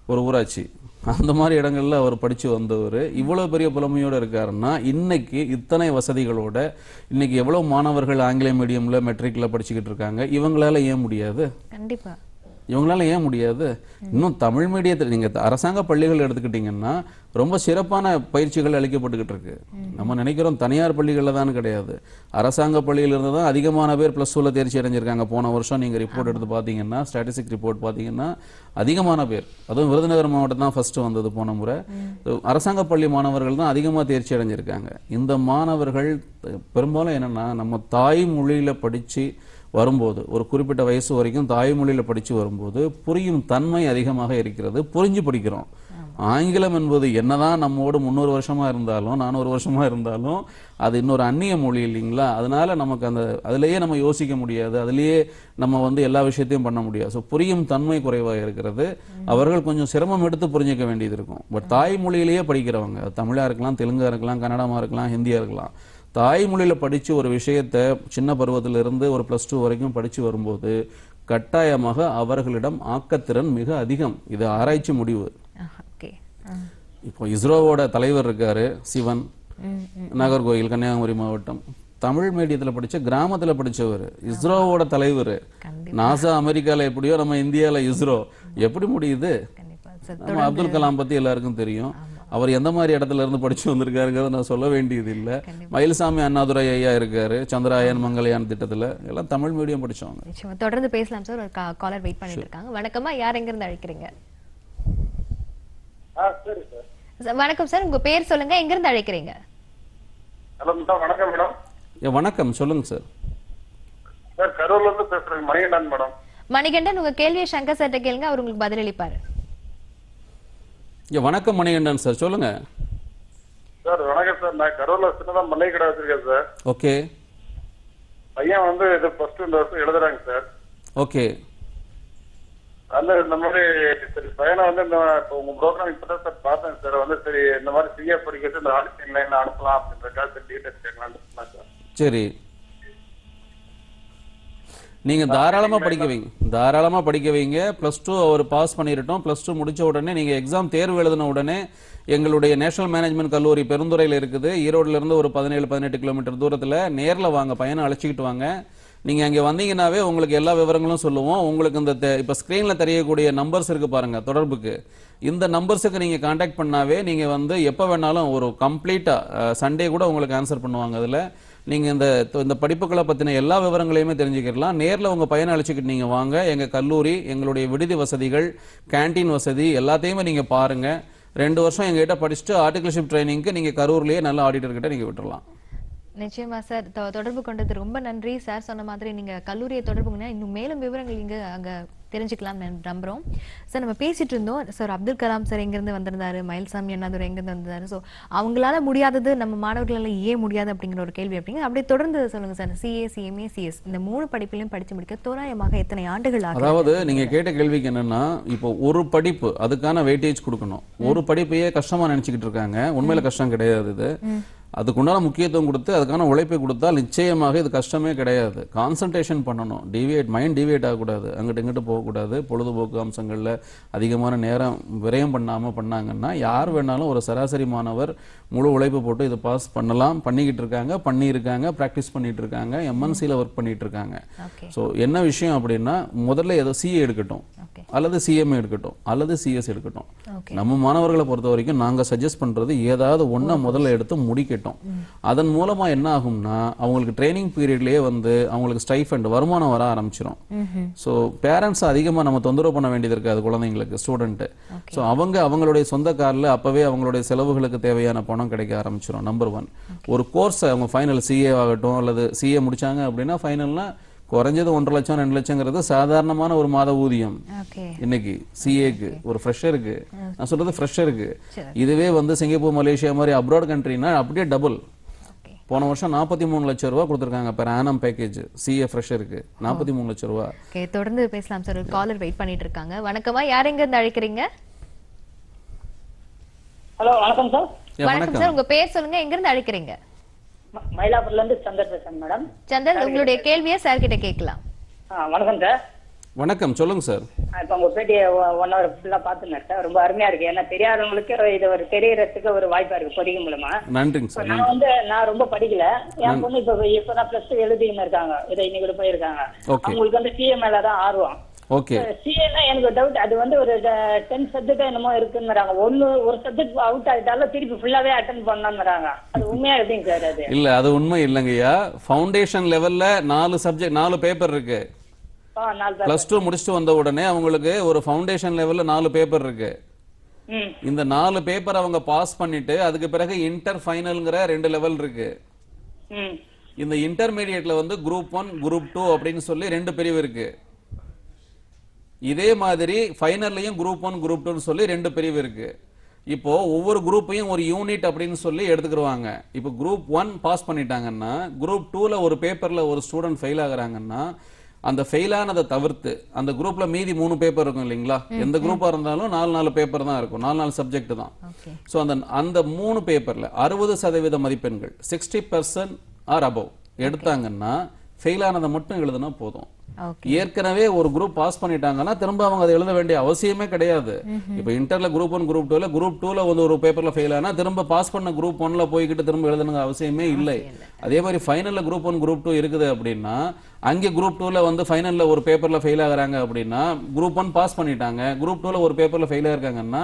ஒரு ஊராட்சி. அந்த மாதிரி இடங்கள்ல அவர் படிச்சு வந்தவர். இவ்வளவு பெரிய புலமையோட இருக்காருன்னா இன்னைக்கு இத்தனை வசதிகளோட இன்னைக்கு எவ்வளவு மாணவர்கள் ஆங்கில மீடியம்ல மெட்ரிக்ல படிச்சுக்கிட்டு இருக்காங்க. இவங்களால ஏன் முடியாது? கண்டிப்பா. இவங்களால ஏன் முடியாது? இன்னும் தமிழ் மீடியத்தில் நீங்க அரசாங்க பள்ளிகள் எடுத்துக்கிட்டீங்கன்னா ரொம்ப சிறப்பான பயிற்சிகள் அளிக்கப்பட்டுக்கிட்டு இருக்கு. நம்ம நினைக்கிறோம் தனியார் பள்ளிகளில் தான் கிடையாது. அரசாங்க பள்ளியில இருந்து தான் அதிகமான பேர் ப்ளஸ் டூவில் தேர்ச்சி அடைஞ்சிருக்காங்க. போன வருஷம் நீங்க ரிப்போர்ட் எடுத்து பார்த்தீங்கன்னா ஸ்டாட்டிஸ்டிக் ரிப்போர்ட் பார்த்தீங்கன்னா அதிகமான பேர். அதுவும் விருதுநகர் மாவட்டம் தான் ஃபர்ஸ்ட் வந்தது போன முறை. அரசாங்க பள்ளி மாணவர்கள் தான் அதிகமாக தேர்ச்சி அடைஞ்சிருக்காங்க. இந்த மாணவர்கள் பெரும்பாலும் என்னன்னா நம்ம தாய் மொழியில படிச்சு வரும்போது ஒரு குறிப்பிட்ட வயசு வரைக்கும் தாய்மொழியில படிச்சு வரும்போது புரியும் தன்மை அதிகமாக இருக்கிறது புரிஞ்சு படிக்கிறோம். ஆங்கிலம் என்பது என்னதான் நம்மோடு முந்நூறு வருஷமா இருந்தாலும் நானூறு வருஷமா இருந்தாலும் அது இன்னொரு அந்நிய மொழி இல்லைங்களா? அதனால நமக்கு அந்த அதுலயே நம்ம யோசிக்க முடியாது. அதுலயே நம்ம வந்து எல்லா விஷயத்தையும் பண்ண முடியாது. ஸோ புரியும் தன்மை குறைவாக இருக்கிறது. அவர்கள் கொஞ்சம் சிரமம் எடுத்து புரிஞ்சுக்க வேண்டியது இருக்கும். பட் தாய்மொழியிலேயே படிக்கிறவங்க அது தமிழா இருக்கலாம் தெலுங்கா இருக்கலாம் கன்னடமா இருக்கலாம் ஹிந்தியா இருக்கலாம் தாய்மொழியில படிச்சு ஒரு விஷயத்தை சின்ன பருவத்திலிருந்து ஒரு பிளஸ் டூ வரைக்கும் படிச்சு வரும்போது கட்டாயமாக அவர்களிடம் ஆக்கத்திறன் மிக அதிகம். இது ஆராய்ச்சி முடிவு. இப்போ இஸ்ரோவோட தலைவர் இருக்காரு சிவன். நாகர்கோயில் கன்னியாகுமரி மாவட்டம். தமிழ் மீடியத்துல படிச்ச கிராமத்துல படிச்சவர். இஸ்ரோவோட தலைவர். நாசா அமெரிக்கால எப்படியோ நம்ம இந்தியால இஸ்ரோ. எப்படி முடியுது? நம்ம அப்துல் கலாம் பத்தி எல்லாருக்கும் தெரியும். அவர் எந்த மாதிரி இடத்துல இருந்து படிச்சு வந்திருக்காருங்கிறத நான் சொல்ல வேண்டியது இல்ல மயில்சாமி அண்ணாதுரை ஐயா இருக்காரு சந்திராயன் மங்கள்யான் திட்டத்துல எல்லாம் தமிழ் மீடியம் படிச்சவங்க. தொடர்ந்து பேசலாம் சார். ஒரு காலர் வெயிட் பண்ணிட்டு இருக்காங்க வணக்கம்மா. யார் எங்க இருந்து அழைக்கிறீங்க? ஆ சரி சார். சார், வணக்கம் சார். உங்க பேர் சொல்லுங்க. எங்க இருந்து அழைக்கிறீங்க வணக்கம் மேடம். ஏ, வணக்கம். சொல்லுங்க சார். சார் கரூர்ல இருந்து பேசுறேன். மணிகண்டன் மேடம். மணிகண்டன் உங்க கேள்வியை சங்கர் சார்ட்ட கேளுங்க. அவர் உங்களுக்கு பதிலளிப்பாரு. வணக்கம் மணிகண்டன் சார் சொல்லுங்க. சார் வணக்கம் சார். நான் கரூர்ல சின்னதா மளிகை கடை வச்சிருக்கேன் சார். ஓகே. பையன் வந்து இது ஃபர்ஸ்ட் இந்த வருஷம் எழுதுறாங்க சார். ஓகே. அந்த இந்த மாதிரி சரி பையனை வந்து இந்த இப்போ உங்க ப்ரோக்ராம் இப்பதான் சார் பார்த்தேன் சார். வந்து சரி இந்த மாதிரி சிஏ படிக்கிறது இந்த ஆடிட்டிங் லைன்ல அனுப்பலாம் அப்படின்றக்காக சரி டீட்டெயில்ஸ் கேட்கலாம்னு சார். சரி. நீங்க தாராளமா படிக்க வைங்க. தாராளமா படிக்க வைங்க. பிளஸ் டூ அவர் பாஸ் பண்ணிரட்டும். பிளஸ் டூ முடிச்ச உடனே நீங்க எக்ஸாம் தேர்வு எழுதின உடனே எங்களுடைய நேஷனல் மேனேஜ்மெண்ட் கல்லூரி பெருந்துறையில இருக்குது. ஈரோடுல இருந்து ஒரு பதினேழு பதினெட்டு கிலோமீட்டர் தூரத்துல நேர்ல வாங்க பையனை அழைச்சிக்கிட்டு வாங்க. நீங்க அங்க வந்தீங்கன்னாவே உங்களுக்கு எல்லா விவரங்களும் சொல்லுவோம். உங்களுக்கு இந்த தெ- இப்ப ஸ்கிரீன்ல தெரியக்கூடிய நம்பர்ஸ் இருக்கு பாருங்க தொடர்புக்கு. இந்த நம்பர்ஸுக்கு நீங்க காண்டாக்ட் பண்ணாவே நீங்க வந்து எப்ப வேணாலும் ஒரு கம்ப்ளீட்டா சண்டே கூட உங்களுக்கு ஆன்சர் பண்ணுவாங்க அதுல. நீங்க இந்த இந்த படிப்புகளை பத்தின எல்லா விவரங்களையுமே தெரிஞ்சுக்கிடலாம். நேர்ல உங்க பையனை அழைச்சிக்கிட்டு நீங்க வாங்க. எங்க கல்லூரி எங்களுடைய விடுதி வசதிகள் கேண்டீன் வசதி எல்லாத்தையுமே நீங்க பாருங்க. ரெண்டு வருஷம் எங்ககிட்ட படிச்சுட்டு ஆர்டிகல்ஷிப் ட்ரைனிங்க்கு நீங்க கரூர்லயே நல்ல ஆடிட்டர் கிட்ட நீங்க விட்டுறலாம். நிச்சயமா சார். தொடர்பு கொண்டது ரொம்ப நன்றி. சார் சொன்ன மாதிரி நீங்க கல்லூரியை தொடர்புங்கன்னா இன்னும் மேலும் விவரங்கள் இங்க அங்க தெரிஞ்சுக்கலாம் நம்- நம்புறோம். சார் நம்ம பேசிட்டு இருந்தோம். சார் அப்துல் கலாம் சார் எங்கிருந்து வந்திருந்தாரு? மயில்சாமி அண்ணாதுரை எங்கிருந்து வந்திருந்தாரு? ஸோ அவங்களால முடியாதது நம்ம மாணவர்களால ஏன் முடியாது அப்படிங்கிற ஒரு கேள்வி அப்படிங்க அப்படியே தொடர்ந்து சொல்லுங்க சார் சிஏ சிஎம்ஏ சிஎஸ் இந்த மூணு படிப்பிலையும் படிச்சு முடிக்க தோராயமாக எத்தனை ஆண்டுகள் அதாவது நீங்க கேட்ட கேள்விக்கு என்னன்னா இப்போ ஒரு படிப்பு அதுக்கான வெயிட்டேஜ் கொடுக்கணும். ஒரு படிப்பையே கஷ்டமா நினைச்சுக்கிட்டு இருக்காங்க. உண்மையில கஷ்டம் கிடையாது இது. அதுக்குண்டான முக்கியத்துவம் கொடுத்து அதுக்கான உழைப்பை கொடுத்தால் நிச்சயமாக இது கஷ்டமே கிடையாது. கான்சன்ட்ரேஷன் பண்ணணும். டிவியேட் மைண்ட் டிவியேட் ஆகக்கூடாது. அங்கிட்டு இங்கிட்டு போகக்கூடாது. பொழுதுபோக்கு அம்சங்களில் அதிகமான நேரம் விரயம் பண்ணாமல் பண்ணாங்கன்னா யார் வேணாலும் ஒரு சராசரி மாணவர் முழு உழைப்பு போட்டு இதை பாஸ் பண்ணலாம். பண்ணிக்கிட்டு இருக்காங்க பண்ணியிருக்காங்க ப்ராக்டிஸ் பண்ணிட்டு இருக்காங்க எம்என்சியில் ஒர்க் பண்ணிட்டு இருக்காங்க ஸோ என்ன விஷயம் அப்படின்னா முதல்ல ஏதோ சிஏ எடுக்கட்டும். அல்லது சிஎம்ஏ எடுக்கட்டும். அல்லது சிஎஸ் எடுக்கட்டும். நம்ம மாணவர்களை பொறுத்த வரைக்கும் நாங்க சஜஸ்ட் பண்றது ஏதாவது ஒண்ண முதல்ல எடுத்து முடிக்கட்டும். அதன் மூலமா என்ன ஆகும்னா அவங்களுக்கு ட்ரைனிங் பீரியட்லயே வந்து அவங்களுக்கு ஸ்டைஃபண்ட் வருமானம் வர ஆரம்பிச்சிடும் ஸோ பேரண்ட்ஸ் அதிகமா நம்ம தொந்தரவு பண்ண வேண்டியது இருக்காது குழந்தைங்களுக்கு ஸ்டூடெண்ட் ஸோ அவங்க அவங்களுடைய சொந்த கார்ல அப்பவே அவங்களுடைய செலவுகளுக்கு தேவையான பணம் கிடைக்க ஆரம்பிச்சிடும் நம்பர் ஒன் ஒரு கோர்ஸ் அவங்க ஃபைனல் சிஏ ஆகட்டும் அல்லது சிஏ முடிச்சாங்க அப்படின்னா ஃபைனல்னா குறைஞ்சது ஒன்றரை லட்சம் ரெண்டு லட்சங்கிறது சாதாரணமான ஒரு மாத ஊதியம். ஓகே இன்னைக்கு சிஏக்கு ஒரு ஃப்ரெஷருக்கு நான் சொல்றது ஃப்ரெஷருக்கு இதுவே வந்து சிங்கப்பூர் மலேசியா மாதிரி அப்ராட் கண்ட்ரினா அப்படியே டபுள் போன வருஷம் நாற்பத்தி மூணு லட்சம் ரூபா கொடுத்துருக்காங்க பெர் ஆனம் பேக்கேஜ் சிஏ ஃப்ரெஷருக்கு நாற்பத்தி மூணு லட்சம் ரூபா. ஓகே தொடர்ந்து பேசலாம் சார். காலர் வெயிட் பண்ணிட்டு இருக்காங்க. வணக்கமா யார் எங்க இருந்து அழைக்கிறீங்க? ஹலோ வணக்கம் சார். வணக்கம் சார் உங்க பேர் சொல்லுங்க எங்க இருந்து அழைக்கிறீங்க? ம- மயிலாப்பூர்ல இருந்து சந்தர் பேசுறேன் மேடம். சந்தன் உங்களுடைய கேள்வியை சார் கிட்ட கேட்கலாம். வணக்கம் சார். வணக்கம் சொல்லுங்க சார். இப்ப உங்க பேட்டியை ஒன் ஹவர் ஃபுல்லா பாத்துனேன் சார் ரொம்ப அருமையா இருக்கு. ஏன்னா தெரியாதவங்களுக்கு இது ஒரு தெரியறதுக்கு ஒரு வாய்ப்பா இருக்கு பொதிக மூலமா. நன்றிங்க சார் நான் வந்து நான் ரொம்ப படிக்கல. என் பொண்ணு இப்ப இப்பதான் பிளஸ் டூ எழுதின்னு இருக்காங்க. இதை இன்னைக்கு போயிருக்காங்க. அவங்களுக்கு வந்து சிஏ மேல தான் ஆர்வம். ஓகே. சிஏனா எனக்கு டவுட் அது வந்து ஒரு டென் சப்ஜெக்ட் என்னமோ இருக்குங்கிறாங்க. ஒன்னு ஒரு சப்ஜெக்ட் அவுட் ஆயிட்டாலும் திருப்பி ஃபுல்லாவே அட்டன் பண்ணணுங்கிறாங்க அது உண்மையா எப்படிங்க சார் அது. இல்ல அது உண்மை இல்லைங்கய்யா ஃபவுண்டேஷன் லெவல்ல நாலு சப்ஜெக்ட் நாலு பேப்பர் இருக்கு. பிளஸ் டூ முடிச்சுட்டு வந்த உடனே அவங்களுக்கு ஒரு ஃபவுண்டேஷன் லெவல்ல நாலு பேப்பர் இருக்கு. இந்த நாலு பேப்பர் அவங்க பாஸ் பண்ணிட்டு அதுக்கு பிறகு இன்டர் ஃபைனல்ங்கிற ரெண்டு லெவல் இருக்கு. இந்த இன்டர்மீடியட்ல வந்து குரூப் ஒன் குரூப் டூ அப்படின்னு சொல்லி ரெண்டு பிரிவு இருக்கு. இதே மாதிரி ஃபைனல்லையும் குரூப் ஒன் குரூப் டூன்னு சொல்லி ரெண்டு பிரிவு இருக்கு. இப்போ ஒவ்வொரு குரூப்பையும் ஒரு யூனிட் அப்படின்னு சொல்லி எடுத்துக்கிடுவாங்க. இப்போ குரூப் ஒன் பாஸ் பண்ணிட்டாங்கன்னா குரூப் டூல ஒரு பேப்பர்ல ஒரு ஸ்டூடெண்ட் ஃபெயில் ஆகுறாங்கன்னா அந்த ஃபெயில் ஆனதை தவிர்த்து அந்த குரூப்ல மீதி மூணு பேப்பர் இருக்கும் இல்லைங்களா? எந்த குரூப்பா இருந்தாலும் நாலு நாலு பேப்பர் தான் இருக்கும். நாலு நாலு சப்ஜெக்ட் தான். ஸோ அந்த அந்த மூணு பேப்பர்ல அறுபது சதவீத மதிப்பெண்கள் சிக்ஸ்டி பர்சன்ட் ஆர் அபவ் எடுத்தாங்கன்னா ஃபெயில் ஆனதை மட்டும் எழுதுனா போதும். ஏற்கனவே ஒரு குரூப் பாஸ் பண்ணிட்டாங்கன்னா திரும்ப அவங்க அதை எழுத வேண்டிய அவசியமே கிடையாது. இப்போ இன்டர்ல குரூப் ஒன் குரூப் டூல குரூப் டூல வந்து ஒரு பேப்பர்ல ஃபெயில் ஆனா திரும்ப பாஸ் பண்ண குரூப் ஒன்ல போய்கிட்டு திரும்ப எழுதணுங்க அவசியமே இல்லை. அதே மாதிரி ஃபைனல்ல குரூப் ஒன் குரூப் டூ இருக்குது அப்படின்னா அங்கே குரூப் டூல வந்து ஃபைனல்ல ஒரு பேப்பர்ல ஃபெயில் ஆகுறாங்க அப்படின்னா குரூப் ஒன் பாஸ் பண்ணிட்டாங்க. குரூப் டூல ஒரு பேப்பர்ல ஃபெயில் ஆயிருக்காங்கன்னா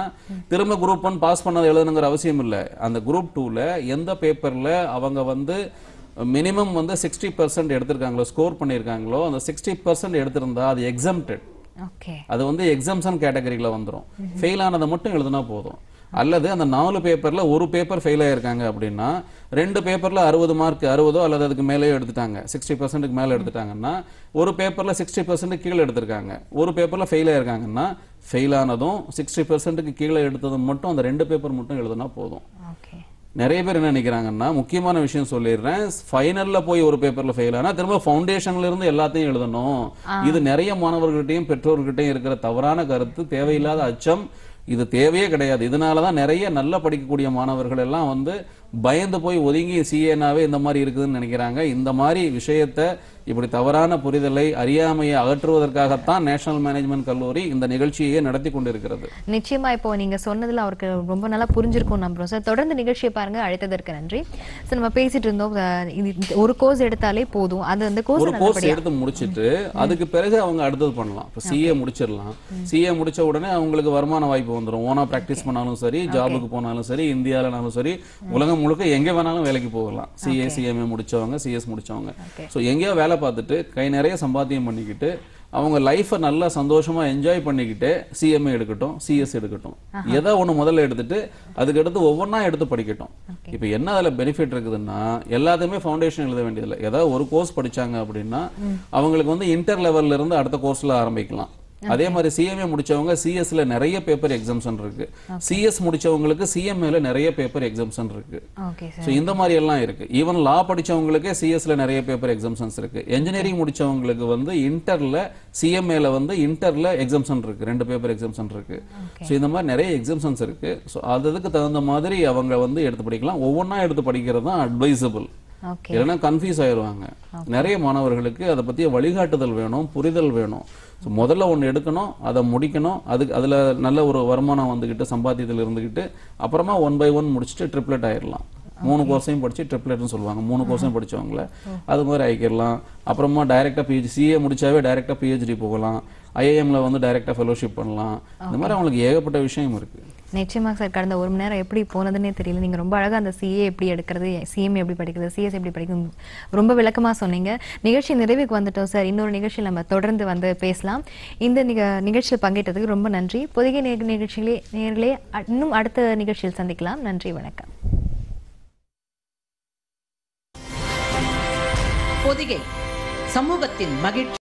திரும்ப குரூப் ஒன் பாஸ் பண்ணதை எழுதணுங்கிற அவசியம் இல்லை. அந்த குரூப் டூல எந்த பேப்பர்ல அவங்க வந்து மினிமம் வந்து சிக்ஸ்டி பர்சன்ட் எடுத்திருக்காங்களோ ஸ்கோர் பண்ணியிருக்காங்களோ அந்த சிக்ஸ்டி பர்சன்ட் எடுத்திருந்தா அது எக்ஸம்டட் அது வந்து எக்ஸம்ஷன் கேட்டகரியில் வந்துரும். ஃபெயில் ஆனதை மட்டும் எழுதுனா போதும். அல்லது அந்த நாலு பேப்பர்ல ஒரு பேப்பர் ஃபெயில் ஆயிருக்காங்க அப்படின்னா ரெண்டு பேப்பர்ல அறுபது மார்க் அறுபதோ அல்லது அதுக்கு மேலேயோ எடுத்துட்டாங்க. சிக்ஸ்டி பர்சன்ட்டுக்கு மேலே எடுத்துட்டாங்கன்னா ஒரு பேப்பர்ல சிக்ஸ்டி பர்சன்ட் கீழே எடுத்திருக்காங்க. ஒரு பேப்பர்ல ஃபெயில் ஆயிருக்காங்கன்னா ஃபெயில் ஆனதும் சிக்ஸ்டி பர்சன்ட்டுக்கு கீழே எடுத்ததும் மட்டும் அந்த ரெண்டு பேப்பர் மட்டும் எழுதுனா போதும். நிறைய பேர் என்ன நினைக்கிறாங்கன்னா முக்கியமான விஷயம் சொல்லிடுறேன். ஃபைனல்ல போய் ஒரு பேப்பர்ல ஃபெயில் ஆனா திரும்ப ஃபவுண்டேஷன்ல இருந்து எல்லாத்தையும் எழுதணும். இது நிறைய மாணவர்கள்ட்டையும் பெற்றோர்கிட்டையும் இருக்கிற தவறான கருத்து தேவையில்லாத அச்சம். இது தேவையே கிடையாது. இதனாலதான் நிறைய நல்லா படிக்கக்கூடிய மாணவர்கள் எல்லாம் வந்து பயந்து போய் ஒதுங்கி சிஏனாவே இந்த மாதிரி இருக்குதுன்னு நினைக்கிறாங்க. இந்த மாதிரி விஷயத்த இப்படி தவறான புரிதலை அறியாமையை அகற்றுவதற்காகத்தான் நேஷனல் மேனேஜ்மெண்ட் கல்லூரி இந்த நிகழ்ச்சியை நடத்தி கொண்டிருக்கிறது. நிச்சயமா இப்போ நீங்க சொன்னதுல அவருக்கு ரொம்ப நல்லா புரிஞ்சிருக்கும் நம்புறோம். சார் தொடர்ந்து நிகழ்ச்சியை பாருங்க. அழைத்ததற்கு நன்றி. சார் நம்ம பேசிட்டு இருந்தோம். ஒரு கோர்ஸ் எடுத்தாலே போதும். அது அந்த கோர்ஸ் ஒரு கோர்ஸ் எடுத்து முடிச்சிட்டு அதுக்கு பிறகு அவங்க அடுத்தது பண்ணலாம். இப்போ சிஏ முடிச்சிடலாம். சிஏ முடிச்ச உடனே அவங்களுக்கு வருமான வாய்ப்பு வந்துடும் ஓனா பிராக்டிஸ் பண்ணாலும் சரி ஜாபுக்கு போனாலும் சரி இந்தியாவிலனாலும் சரி உலகம் முழுக்க எங்க வேணாலும் வேலைக்கு போகலாம். சிஏ சிஎம்ஏ முடிச்சவங்க சிஎஸ் முடிச்சவங்க. ஸோ எங்கேயோ வேலை பார்த்துட்டு கை நிறைய சம்பாத்தியம் பண்ணிக்கிட்டு அவங்க லைஃப்பை நல்லா சந்தோஷமா என்ஜாய் பண்ணிக்கிட்டு சிஎம்ஏ எடுக்கட்டும் சிஎஸ் எடுக்கட்டும். ஏதோ ஒண்ணு முதல்ல எடுத்துட்டு அதுக்கு அடுத்து ஒவ்வொன்றா எடுத்து படிக்கட்டும். இப்போ என்ன அதுல பெனிஃபிட் இருக்குதுன்னா எல்லாத்தையுமே ஃபவுண்டேஷன் எழுத வேண்டியதில்லை. ஏதாவது ஒரு கோர்ஸ் படிச்சாங்க அப்படின்னா அவங்களுக்கு வந்து இன்டர் லெவல்ல இருந்து அடுத்த கோர்ஸ்ல ஆரம்பிக்கலாம். அதே மாதிரி சிஎம்ஏ முடிச்சவங்க சிஎஸ்ல நிறைய பேப்பர் எக்ஸாம்ஷன் இருக்கு. சிஎஸ் முடிச்சவங்களுக்கு சிஎம்ஏல நிறைய பேப்பர் எக்ஸாம்ஷன் இருக்கு. ஸோ இந்த மாதிரி எல்லாம் இருக்கு. ஈவன் லா படிச்சவங்களுக்கே சிஎஸ்ல நிறைய பேப்பர் எக்ஸாம்ஷன்ஸ் இருக்கு. என்ஜினியரிங் முடிச்சவங்களுக்கு வந்து இன்டர்ல சிஎம்ஏல வந்து இன்டர்ல எக்ஸாம்ஷன் இருக்கு. ரெண்டு பேப்பர் எக்ஸாம்ஷன் இருக்கு. ஸோ இந்த மாதிரி நிறைய எக்ஸாம்ஷன்ஸ் இருக்கு. ஸோ அதுக்கு தகுந்த மாதிரி அவங்க வந்து எடுத்து படிக்கலாம். ஒவ்வொன்றா எடுத்து படிக்கிறது தான் அட்வைசபிள் இல்லைன்னா கன்ஃபியூஸ் ஆயிடுவாங்க நிறைய மாணவர்களுக்கு அதை பற்றிய வழிகாட்டுதல் வேணும் புரிதல் வேணும். ஸோ முதல்ல ஒன்று எடுக்கணும் அதை முடிக்கணும் அதுக்கு அதில் நல்ல ஒரு வருமானம் வந்துக்கிட்டு சம்பாத்தியத்தில் இருந்துக்கிட்டு அப்புறமா ஒன் பை ஒன் முடிச்சுட்டு ட்ரிப்ளெட் ஆயிடலாம் மூணு கோர்ஸையும் படிச்சு ட்ரிப்ளெட்னு சொல்லுவாங்க. மூணு கோர்ஸையும் படிச்சவங்கள. அது மாதிரி ஆகிக்கிடலாம் அப்புறமா டைரெக்டாக பிஹெச்டி சிஏ முடிச்சாவே டைரெக்டாக பிஹெச்டி போகலாம். ஐஏஎம்ல வந்து டைரெக்டாக ஃபெலோஷிப் பண்ணலாம். இந்த மாதிரி அவங்களுக்கு ஏகப்பட்ட விஷயம் இருக்கு. நிச்சயமா சார் கடந்த ஒரு மணி நேரம் எப்படி போனதுன்னே தெரியல. நீங்க ரொம்ப அழகாக அந்த சிஏ எப்படி எடுக்கிறது சிஎம்ஏ எப்படி படிக்கிறது சிஎஸ் எப்படி படிக்கிறது ரொம்ப விளக்கமா சொன்னீங்க. நிகழ்ச்சி நிறைவுக்கு வந்துட்டோம் சார். இன்னொரு நிகழ்ச்சியில் நம்ம தொடர்ந்து வந்து பேசலாம். இந்த நிக நிகழ்ச்சியில் பங்கேற்றதுக்கு ரொம்ப நன்றி. பொதிகை நிகழ்ச்சிகளே நேர்களே இன்னும் அடுத்த நிகழ்ச்சியில் சந்திக்கலாம். நன்றி வணக்கம். பொதிகை சமூகத்தின் மகிழ்ச்சி.